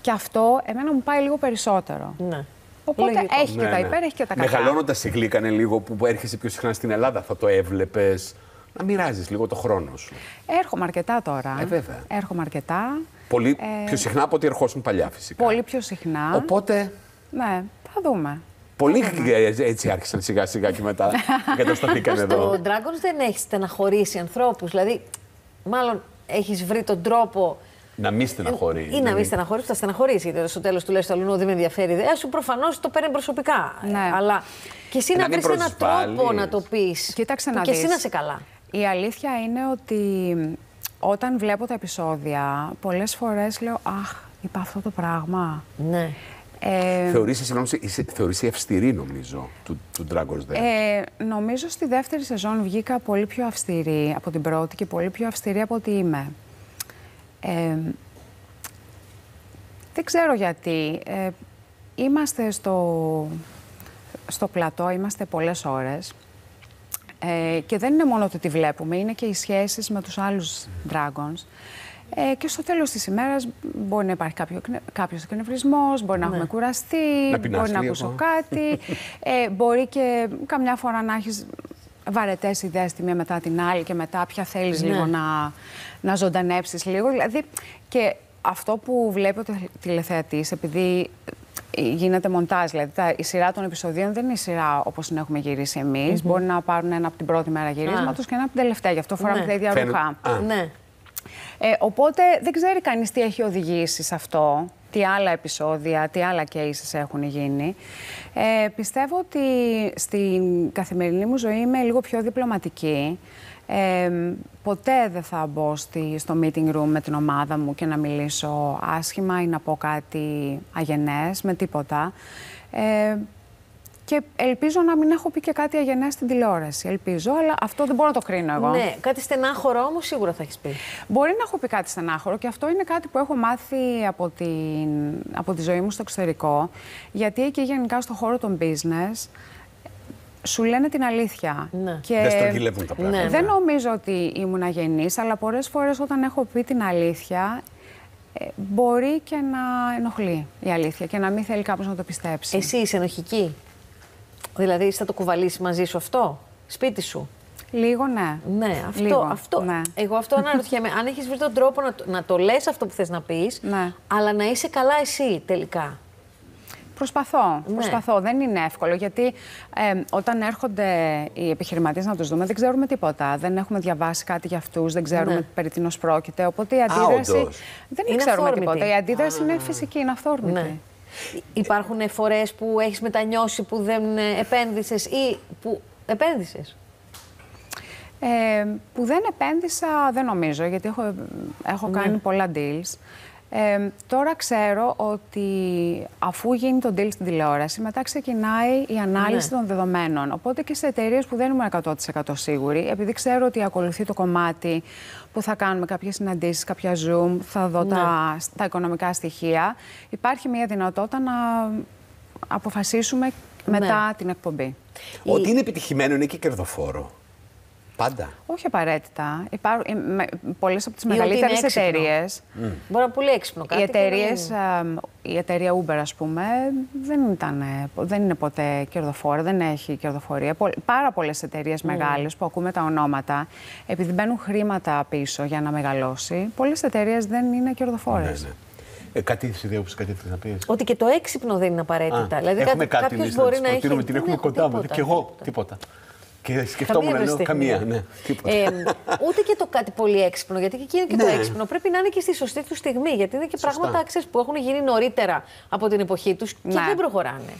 Και αυτό εμένα μου πάει λίγο περισσότερο. Ναι. Οπότε Λογικό. έχει και τα υπέρ, έχει και τα κατά. Μεγαλώνοντα η γλύκανε λίγο που έρχεσαι πιο συχνά στην Ελλάδα, θα το έβλεπες. Να μοιράζεις λίγο το χρόνο σου. Έρχομαι αρκετά τώρα. Ε, βέβαια. Έρχομαι αρκετά. Πολύ Ε, πιο συχνά από ό,τι ερχόσουν παλιά φυσικά. Πολύ πιο συχνά. Οπότε. Ναι, θα δούμε. Πολλοί έτσι άρχισαν σιγά σιγά και μετά [LAUGHS] εγκατασταθήκαν Στο εδώ. Dragons δεν έχεις στεναχωρήσει ανθρώπους. Δηλαδή, μάλλον έχεις βρει τον τρόπο. Να μην στεναχωρείς. Ή να μην Δηλαδή, στεναχωρήσει, θα στεναχωρήσει. Γιατί στο τέλος του λες: Το αλλού δεν με ενδιαφέρει η ιδέα σου. Προφανώς το παίρνει προσωπικά. Ναι. Αλλά και εσύ Να να, μην βρεις έναν προσβάλλεις. τρόπο να το πεις. Κοίταξε να Και δεις. εσύ να σε καλά. Η αλήθεια είναι ότι όταν βλέπω τα επεισόδια, πολλές φορές λέω «Αχ, είπα αυτό το πράγμα». Ναι. Ε, Θεωρείσαι, συγγνώμη, είσαι, θεωρείσαι αυστηρή νομίζω του, του Dragon's Den; ε, νομίζω στη δεύτερη σεζόν βγήκα πολύ πιο αυστηρή από την πρώτη και πολύ πιο αυστηρή από ό,τι είμαι. Ε, δεν ξέρω γιατί. Ε, είμαστε στο, στο πλατό, είμαστε πολλές ώρες. Ε, και δεν είναι μόνο το τι βλέπουμε, είναι και οι σχέσεις με τους άλλους dragons. Ε, και στο τέλος της ημέρας μπορεί να υπάρχει κάποιο, εκνε- κάποιος εκνευρισμός, μπορεί να έχουμε κουραστεί, Να πεινάς μπορεί να λίγο. ακούσω κάτι, ε, μπορεί και καμιά φορά να έχεις βαρετές ιδέες τη μία μετά την άλλη και μετά πια θέλεις Ναι. λίγο να, να ζωντανέψεις λίγο. Δηλαδή, και αυτό που βλέπει ο τε- τηλεθεατής, επειδή γίνεται μοντάζ, δηλαδή τα, η σειρά των επεισοδίων δεν είναι η σειρά όπως την έχουμε γυρίσει εμείς. Μπορεί να πάρουν ένα από την πρώτη μέρα γυρίσματος και ένα από την τελευταία. Γι' αυτό φοράμε Ναι. τα ίδια Φαίνεται- ρούχα. Α. Ναι. Ε, οπότε δεν ξέρει κανείς τι έχει οδηγήσει σε αυτό, τι άλλα επεισόδια, τι άλλα cases έχουν γίνει. Ε, πιστεύω ότι στην καθημερινή μου ζωή είμαι λίγο πιο διπλωματική. Ε, ποτέ δεν θα μπω στη, στο meeting room με την ομάδα μου και να μιλήσω άσχημα ή να πω κάτι αγενές, με τίποτα. Ε, και ελπίζω να μην έχω πει και κάτι αγενές στην τηλεόραση. Ελπίζω, αλλά αυτό δεν μπορώ να το κρίνω εγώ. ναι. Κάτι στενάχωρο όμως σίγουρα θα έχεις πει. Μπορεί να έχω πει κάτι στενάχωρο και αυτό είναι κάτι που έχω μάθει από, την, από τη ζωή μου στο εξωτερικό. Γιατί εκεί γενικά στο χώρο των business σου λένε την αλήθεια. Ναι. Και Δεν στρογγυλεύουν τα πράγματα. Ναι. δεν νομίζω ότι ήμουν αγενής, αλλά πολλές φορές όταν έχω πει την αλήθεια, ε, μπορεί και να ενοχλεί η αλήθεια και να μην θέλει κάποιος να το πιστέψει. Εσύ είσαι ενοχική; Δηλαδή, θα το κουβαλήσεις μαζί σου αυτό, σπίτι σου; Λίγο ναι. Ναι, αυτό. Λίγο, αυτό ναι. Εγώ αυτό αναρωτιέμαι. αν έχεις βρει τον τρόπο να, το- να το λες αυτό που θες να πεις, Ναι. αλλά να είσαι καλά εσύ τελικά. Προσπαθώ, Ναι. προσπαθώ. Δεν είναι εύκολο γιατί ε, όταν έρχονται οι επιχειρηματίες να τους δούμε, δεν ξέρουμε τίποτα. Δεν έχουμε διαβάσει κάτι για αυτούς, δεν ξέρουμε Ναι. περί τίνος πρόκειται. Οπότε η αντίδραση. όντως. δεν Είναι ξέρουμε αυθόρμητη. τίποτα. Η αντίδραση είναι φυσική, είναι αυθόρμητη. Ναι. Υπάρχουν φορές που έχεις μετανιώσει που δεν επένδυσες ή που επένδυσες; Ε, που δεν επένδυσα, δεν νομίζω, γιατί έχω, έχω Ναι. κάνει πολλά deals. Ε, τώρα ξέρω ότι αφού γίνει το deal στην τηλεόραση, μετά ξεκινάει η ανάλυση Ναι. των δεδομένων. Οπότε και σε εταιρείες που δεν είμαι 100% σίγουρη, επειδή ξέρω ότι ακολουθεί το κομμάτι που θα κάνουμε κάποιες συναντήσεις, κάποια Zoom, θα δω Ναι. τα, τα οικονομικά στοιχεία, υπάρχει μια δυνατότητα να αποφασίσουμε μετά Ναι. την εκπομπή. Ότι είναι επιτυχημένο είναι και κερδοφόρο. Πάντα. Όχι απαραίτητα. Υπάρχουν πολλές από τις Ή ότι είναι μεγαλύτερες έξυπνο. εταιρείες. Μπορεί να είναι πολύ έξυπνο κάτι. Οι και να εταιρείες, μην- εμ, η εταιρεία Uber, ας πούμε, δεν, ήταν, ε, δεν είναι ποτέ κερδοφόρα, δεν έχει κερδοφορία. Πο- Πάρα πολλές εταιρείες Ναι. μεγάλες που ακούμε τα ονόματα, επειδή μπαίνουν χρήματα πίσω για να μεγαλώσει, πολλές εταιρείες δεν είναι κερδοφόρες. Ναι, ναι. Ε, κάτι ιδέωψε, κάτι θέλει να πεις; Ότι και το έξυπνο δεν είναι απαραίτητα. δηλαδή, έχουμε κάτι, κάτι κάποιος εμείς να μπορεί της να έχει. προτείνουμε, την Δεν έχουμε έχω κοντά μου. τίποτα, Και εγώ τίποτα. τίποτα. Και σκεφτόμουν να λέω ευρεσιτεχνία. καμία. Ναι, τίποτα. Ε, ούτε και το κάτι πολύ έξυπνο, γιατί και εκείνο και το Ναι. έξυπνο πρέπει να είναι και στη σωστή του στιγμή. Γιατί είναι και Σωστά. πράγματα ξέρεις, που έχουν γίνει νωρίτερα από την εποχή τους και Ναι. δεν προχωράνε.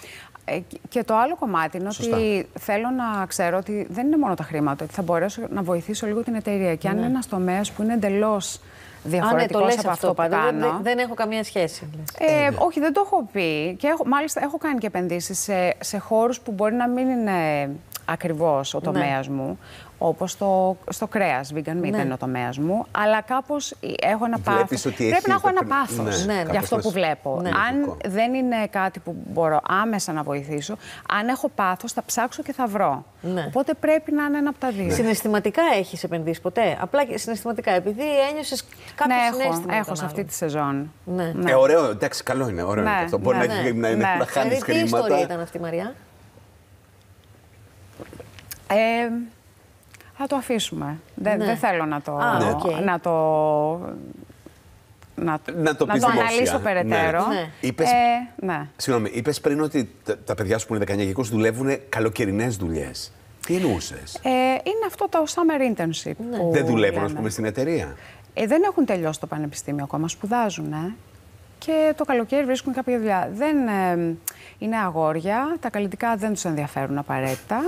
Ε, και το άλλο κομμάτι είναι Σωστά. ότι θέλω να ξέρω ότι δεν είναι μόνο τα χρήματα, ότι θα μπορέσω να βοηθήσω λίγο την εταιρεία. Και αν είναι ένας τομέας που είναι εντελώς Α, ναι, διαφορετικός το λες από αυτό αυτό που πάντα. Δεν, κάνω. δεν, δεν έχω καμία σχέση. λες. Ε, όχι, δεν το έχω πει. Και έχω, μάλιστα έχω κάνει και επενδύσεις σε, σε χώρους που μπορεί να μην είναι ακριβώς ο τομέας μου. Όπως το, στο κρέας, vegan meat Ναι. δεν είναι ο τομέας μου. Αλλά κάπως έχω ένα πάθος. Βλέπεις ότι Πρέπει έχει- να έχω ένα πρέπει- πάθος ναι, ναι, για κάπως αυτό να που σ- βλέπω. Ναι. Αν Λογικό. δεν είναι κάτι που μπορώ άμεσα να βοηθήσω, αν έχω πάθος, θα ψάξω και θα βρω. Ναι. Οπότε πρέπει να είναι ένα από τα δύο. Συναισθηματικά έχεις επενδύσεις ποτέ; Απλά και συναισθηματικά, επειδή ένιωσες κάποιο Ναι, έχω, συνέστημα. με έχω τον σε αυτή άλλον. τη σεζόν. Ναι. Ε, ωραίο, εντάξει, καλό είναι. Ωραίο Ναι, είναι αυτό. Μπορεί ναι, να, ναι, έχει- να, είναι- ναι. να χάνεις Δηλαδή, τι ιστορία χρήματα. ήταν αυτή, Μαριά; Ε, θα το αφήσουμε. Δεν, Ναι. δεν θέλω να το, Α, Ναι. οκ. να το, να, Να το πεις δημόσια. αναλύσω περαιτέρω. Ναι. Ναι. Είπες- Ε, ναι. Συγγνώμη, είπες πριν ότι τα, τα παιδιά σου που είναι 19 και 20 δουλεύουν καλοκαιρινές δουλειές. Τι εννοούσες; Ε, είναι αυτό το summer internship. που Δεν δουλεύουν, ας λέμε. πούμε, στην εταιρεία; Ε, δεν έχουν τελειώσει το πανεπιστήμιο ακόμα, σπουδάζουν. ε. Και το καλοκαίρι βρίσκουν κάποια δουλειά. Δεν ε, είναι αγόρια, τα καλλιτικά δεν τους ενδιαφέρουν απαραίτητα.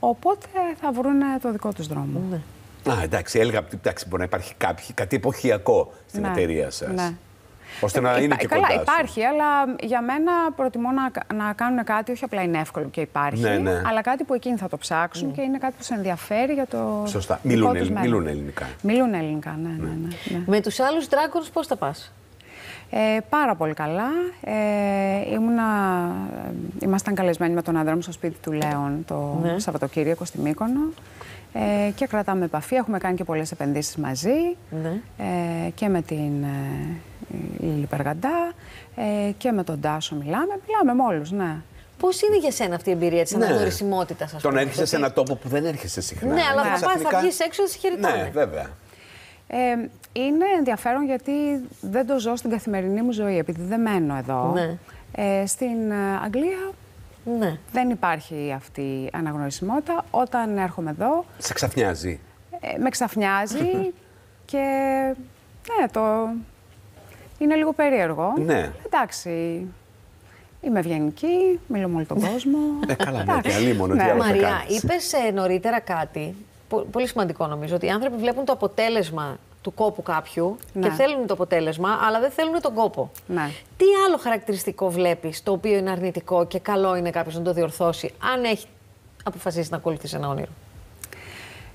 Οπότε θα βρουν το δικό τους δρόμο. Ναι. Α, εντάξει, έλεγα ότι εντάξει, μπορεί να υπάρχει κάποιο, κάτι εποχιακό στην Ναι, εταιρεία σας. ναι. Ώστε να είναι Υπά- και καλά, κοντά σου. υπάρχει, αλλά για μένα προτιμώ να, να κάνουν κάτι, όχι απλά είναι εύκολο και υπάρχει, Ναι, ναι. αλλά κάτι που εκείνοι θα το ψάξουν και είναι κάτι που σε ενδιαφέρει για το. Σωστά. δικό Μιλούν, τους ελλη- μέλλον. μιλούν ελληνικά. Μιλούν ελληνικά, ναι, ναι, ναι. ναι. Με τους άλλους Dragons πώς θα πας; Ε, πάρα πολύ καλά. Ε, ήμουνα, ε, ήμασταν καλεσμένοι με τον άντρα μου στο σπίτι του Λέων το Ναι. Σαββατοκύριακο στη Μύκονο ε, και κρατάμε επαφή. Έχουμε κάνει και πολλές επενδύσεις μαζί Ναι. ε, και με την ε, Λίλη Περγαντά ε, και με τον Τάσο μιλάμε. Μιλάμε με όλους, ναι. Πώς είναι για σένα αυτή η εμπειρία της Ναι. αναγνωρισιμότητας, ας πούμε. Το να έρχεσαι ότι- σε ένα τόπο που δεν έρχεσαι συχνά. Ναι, αλλά Και θα πας, θα ξαφνικά- βγεις έξω και σε χαιρετάνε. Ναι, βέβαια. Ε, είναι ενδιαφέρον γιατί δεν το ζω στην καθημερινή μου ζωή, επειδή δεν μένω εδώ. Ναι. Ε, στην ε, Αγγλία ναι. δεν υπάρχει αυτή η αναγνωρισιμότητα. Όταν έρχομαι εδώ, Σε ξαφνιάζει. ε, με ξαφνιάζει [LAUGHS] και ναι, το... είναι λίγο περίεργο. Ναι. Εντάξει, είμαι ευγενική, μιλώ με όλο τον [LAUGHS] κόσμο. Ε, καλά, ναι, Εντάξει. και αλίμονο, τι Ναι. άλλο θα Μαρία, κάνεις. είπες νωρίτερα κάτι; πο- πολύ σημαντικό νομίζω. Ότι οι άνθρωποι βλέπουν το αποτέλεσμα του κόπου κάποιου Ναι. και θέλουν το αποτέλεσμα, αλλά δεν θέλουν τον κόπο. Ναι. Τι άλλο χαρακτηριστικό βλέπεις το οποίο είναι αρνητικό και καλό είναι κάποιος να το διορθώσει, αν έχει αποφασίσει να ακολουθήσει ένα όνειρο;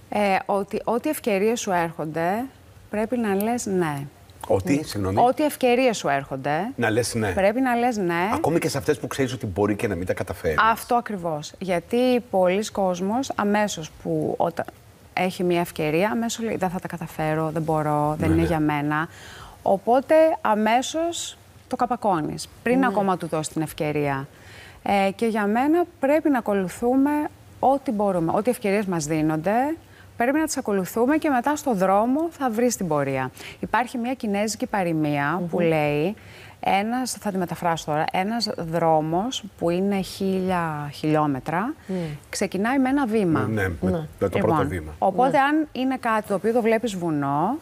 Ε, ότι ό,τι ευκαιρίες σου έρχονται, πρέπει να λες ναι. Ότι, συγγνώμη. Ό,τι ευκαιρίες σου έρχονται, Να λες ναι. πρέπει να λες ναι. Ακόμη και σε αυτές που ξέρεις ότι μπορεί και να μην τα καταφέρεις. Αυτό ακριβώς. Γιατί πολλοί κόσμος αμέσως που όταν έχει μια ευκαιρία, αμέσως λέει δεν θα τα καταφέρω, δεν μπορώ, δεν Ναι, είναι ναι. για μένα. Οπότε αμέσως το καπακώνεις, πριν Ναι. ακόμα του δώσεις την ευκαιρία. Ε, και για μένα πρέπει να ακολουθούμε ό,τι μπορούμε. Ό,τι ευκαιρίες μας δίνονται, πρέπει να τις ακολουθούμε και μετά στο δρόμο θα βρεις την πορεία. Υπάρχει μια κινέζικη παροιμία που λέει ένας, θα τη μεταφράσω τώρα, ένας δρόμος που είναι χίλια χιλιόμετρα ξεκινάει με ένα βήμα. Ναι, με, με το πρώτο Λοιπόν, βήμα. Οπότε, αν είναι κάτι το οποίο το βλέπεις βουνό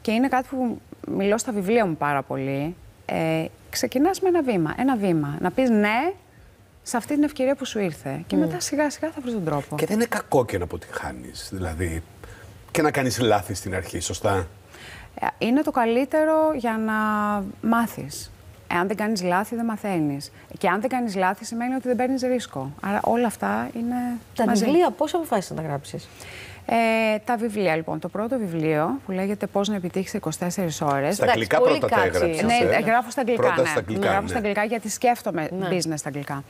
και είναι κάτι που μιλώ στα βιβλία μου πάρα πολύ, ε, ξεκινάς με ένα βήμα. Ένα βήμα. Να πεις ναι σε αυτή την ευκαιρία που σου ήρθε. Και μετά σιγά σιγά θα βρεις τον τρόπο. Και δεν είναι κακό και να αποτυγχάνεις. Δηλαδή, και να κάνεις λάθη στην αρχή, σωστά; Ε, Είναι το καλύτερο για να μάθεις. Εάν δεν κάνεις λάθη, δεν μαθαίνεις. Και αν δεν κάνεις λάθη, σημαίνει ότι δεν παίρνεις ρίσκο. Άρα όλα αυτά είναι Τα μαζί. βιβλία πώς αποφάσισες να τα γράψεις; Ε, τα βιβλία, λοιπόν. Το πρώτο βιβλίο που λέγεται Πώς να επιτύχεις σε 24 ώρες. Στα Εντάξει, αγγλικά πολύ πρώτα τα κάτσι. έγραψες. Ναι, ε; γράφω στα αγγλικά. Πρώτα ναι. στα αγγλικά, Γράφω ναι. στα αγγλικά γιατί σκέφτομαι Ναι. business στα αγγλικά.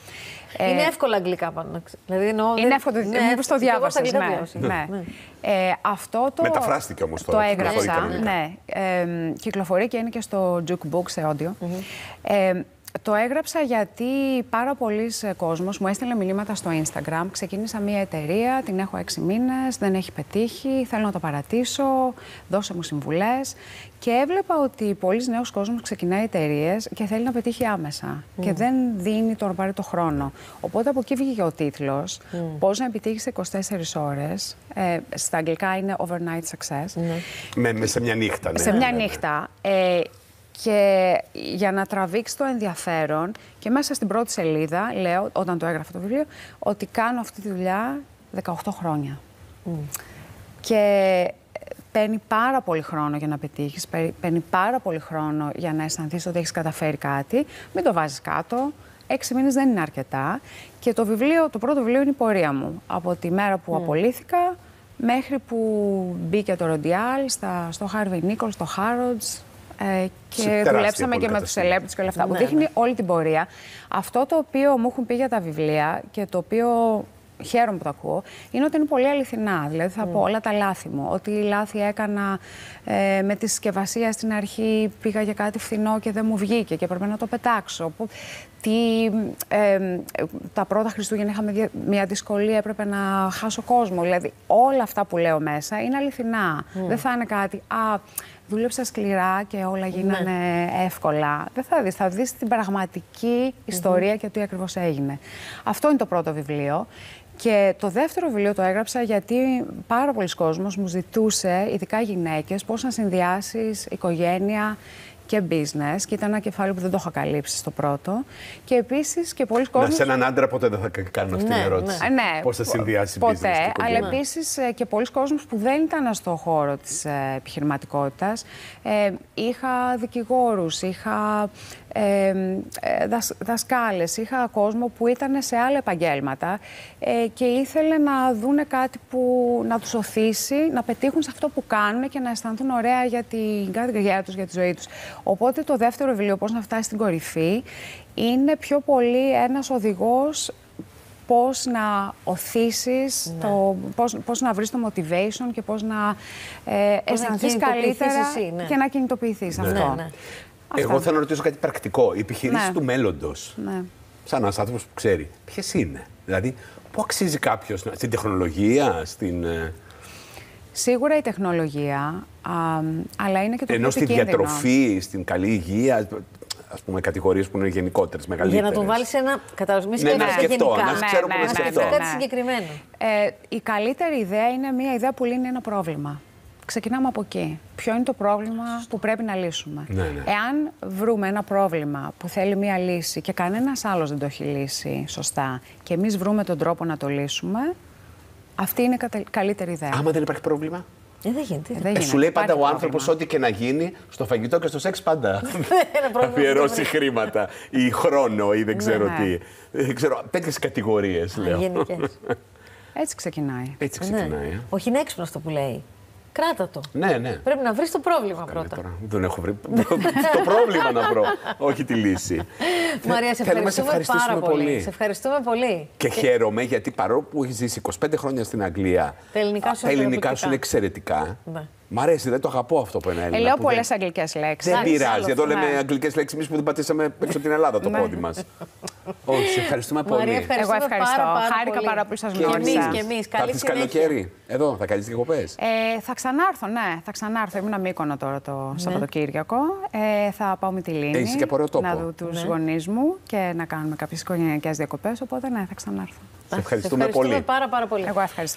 Ε, είναι εύκολα αγγλικά πάνω. να ξε- Δηλαδή, εννοώ, είναι δεν- εύκολο. Ναι, Ναι, μήπως το και εγώ στα διάβασες. αγγλικά Ναι, διάβασα. ναι. Ε, αυτό το. Μεταφράστηκε όμως τώρα, Το κυκλοφορεί έγραψα. κανονικά. Ναι. Ε, κυκλοφορεί και είναι και στο Jukebook σε audio. Ε, το έγραψα γιατί πάρα πολλοί κόσμος μου έστειλε μηνύματα στο Instagram. Ξεκίνησα μια εταιρεία, την έχω έξι μήνες, δεν έχει πετύχει, θέλω να το παρατήσω, δώσε μου συμβουλές. Και έβλεπα ότι πολλοί νέος κόσμος ξεκινάει εταιρείες και θέλει να πετύχει άμεσα και δεν δίνει τον πάρει το χρόνο. Οπότε από εκεί βγήκε ο τίτλος «Πώς να επιτύχεις σε 24 ώρες». Ε, στα αγγλικά είναι «Overnight Success». Με, με σε μια νύχτα, ναι. Σε μια νύχτα. Ε, και για να τραβήξει το ενδιαφέρον και μέσα στην πρώτη σελίδα, λέω, όταν το έγραφα το βιβλίο, ότι κάνω αυτή τη δουλειά 18 χρόνια. Και παίρνει πάρα πολύ χρόνο για να πετύχεις, παίρνει- παίρνει πάρα πολύ χρόνο για να αισθανθείς ότι έχεις καταφέρει κάτι. Μην το βάζεις κάτω, έξι μήνες δεν είναι αρκετά. Και το, βιβλίο, το πρώτο βιβλίο είναι η πορεία μου. Από τη μέρα που απολύθηκα μέχρι που μπήκε το Ροντιάλ, στα, στο Harvey Nichols, στο Harrods, ε, και τεράστια δουλέψαμε και με τους πολυκαταστήματα. celebrities και όλα αυτά. Μου Ναι, δείχνει ναι. όλη την πορεία. Αυτό το οποίο μου έχουν πει για τα βιβλία και το οποίο χαίρομαι που το ακούω, είναι ότι είναι πολύ αληθινά. Δηλαδή θα πω όλα τα λάθη μου. Ότι λάθη έκανα ε, με τη συσκευασία στην αρχή, πήγα για κάτι φθηνό και δεν μου βγήκε και έπρεπε να το πετάξω. Που- Τι, ε, ε, τα πρώτα Χριστούγεννα είχαμε δια- μια δυσκολία, έπρεπε να χάσω κόσμο. Δηλαδή όλα αυτά που λέω μέσα είναι αληθινά. Δεν θα είναι κάτι, α, δούλεψα σκληρά και όλα γίνανε εύκολα. Δεν θα δεις, θα δεις την πραγματική ιστορία και τι ακριβώς έγινε. Αυτό είναι το πρώτο βιβλίο. Και το δεύτερο βιβλίο το έγραψα γιατί πάρα πολλοί κόσμος μου ζητούσε, ειδικά γυναίκες, πώς να συνδυάσεις οικογένεια και business. Και ήταν ένα κεφάλαιο που δεν το είχα καλύψει στο πρώτο. Και επίσης και πολλοί Να, κόσμος... σε έναν άντρα ποτέ δεν θα κα- κάνουν αυτή Ναι, την ερώτηση. Ε, Ναι, Πώς θα πο- συνδυάσει ποτέ, business και αλλά οικογένεια. επίση και πολλοί κόσμος που δεν ήταν στο χώρο της ε, επιχειρηματικότητας. Ε, είχα δικηγόρους, είχα ε, ε, δασ, δασκάλες, είχα κόσμο που ήταν σε άλλα επαγγέλματα ε, και ήθελε να δούνε κάτι που να τους οθήσει, να πετύχουν σε αυτό που κάνουν και να αισθανθούν ωραία για την καρδιά τους, για τη ζωή τους. Οπότε το δεύτερο βιβλίο, πώς να φτάσεις στην κορυφή, είναι πιο πολύ ένας οδηγός πώς να οθήσεις, Ναι. το, πώς, πώς να βρεις το motivation και πώς να ε, αισθανθείς κινητοποιηθείς καλύτερα εσύ, ναι. και να κινητοποιηθείς αυτό. Ναι, ναι. Αυτά. Εγώ θέλω να ρωτήσω κάτι πρακτικό. Οι επιχειρήσει Ναι. του μέλλοντος. Ναι. Σαν ένας άνθρωπος που ξέρει, ποιες είναι; Δηλαδή, πού αξίζει κάποιος, στην τεχνολογία, στην. ε, Σίγουρα η τεχνολογία, α, αλλά είναι και το ενώ πιο στη επικίνδυνο. διατροφή, στην καλή υγεία. Α πούμε, κατηγορίες που είναι γενικότερες, Για μεγαλύτερε. να τον βάλεις ένα. Κατάλαβες, μην Ναι, να σκέφτεσαι σκεφτώ, γενικά. να ξέρω Ναι, που ναι, να ναι, σκεφτώ. ναι, Κάτι ναι. συγκεκριμένο. Ε, η καλύτερη ιδέα είναι μια ιδέα που λύνει ένα πρόβλημα. Ξεκινάμε από εκεί. Ποιο είναι το πρόβλημα που πρέπει να λύσουμε; Ναι, ναι. Εάν βρούμε ένα πρόβλημα που θέλει μια λύση και κανένας άλλος δεν το έχει λύσει σωστά και εμείς βρούμε τον τρόπο να το λύσουμε, αυτή είναι η κατα- καλύτερη ιδέα. Άμα δεν υπάρχει πρόβλημα. Ε, δεν γίνεται. Ε, δεν δεν Ε, γίνεται. σου λέει πάντα Υπάρχει ο άνθρωπος πρόβλημα. ό,τι και να γίνει, στο φαγητό και στο σεξ πάντα. [LAUGHS] Ένα πρόβλημα Αφιερώσει δεν το χρήματα ή χρόνο ή δεν ξέρω ναι. τι. Δεν ξέρω, τέτοιες κατηγορίες λέω. Γενικές. [LAUGHS] Έτσι ξεκινάει. Έτσι Ναι. ξεκινάει. ε. Όχι, είναι έξυπνο αυτό που λέει. Κράτα το. Ναι, ναι. Πρέπει να βρεις το πρόβλημα Ναι, πρώτα. τώρα, δεν έχω βρει. [LAUGHS] το πρόβλημα να βρω, όχι τη λύση. Μαρία, σε Θέλουμε να σε ευχαριστούμε πάρα ευχαριστήσουμε πολύ. πολύ. Σε ευχαριστούμε πολύ. Και χαίρομαι γιατί παρόλο που έχεις ζήσει 25 χρόνια στην Αγγλία, Τα ελληνικά σου τα είναι ελληνικά σου είναι καταπληκτικά. εξαιρετικά. Ναι. Μ' αρέσει, δεν το αγαπώ αυτό που είναι Ε, Έλληνα. λέω που πολλές δεν- αγγλικές λέξει. Δεν Εντάξει, πειράζει. άλλος Εδώ αυτό, λέμε ναι. αγγλικές λέξεις εμείς που δεν πατήσαμε έξω από την Ελλάδα το Ναι. πόδι μας. Όχι, σε ευχαριστούμε πολύ. Μαρία, ευχαριστούμε Εγώ ευχαριστώ. πάρα, πάρα Χάρηκα πολύ. πάρα που σας Και γνώρισα. εμείς, και εμείς. Θα Καλή έρθεις συνέχεια. καλοκαίρι. Εδώ, θα κάνει διακοπές. Ε, θα ξανάρθω, ναι, θα ξανάρθω. Ήμουν Μύκονο τώρα το Σαββατοκύριακο. Ε, θα πάω με τη Λίνη. Έχεις και από ωραίο τόπο. Να δω τους Ναι. γονείς μου και να κάνουμε κάποιες οικογενειακές διακοπές. Οπότε, ναι, θα ξανάρθω. Σε ευχαριστούμε ευχαριστούμε πολύ. πάρα, πάρα πολύ. Εγώ ευχαριστώ.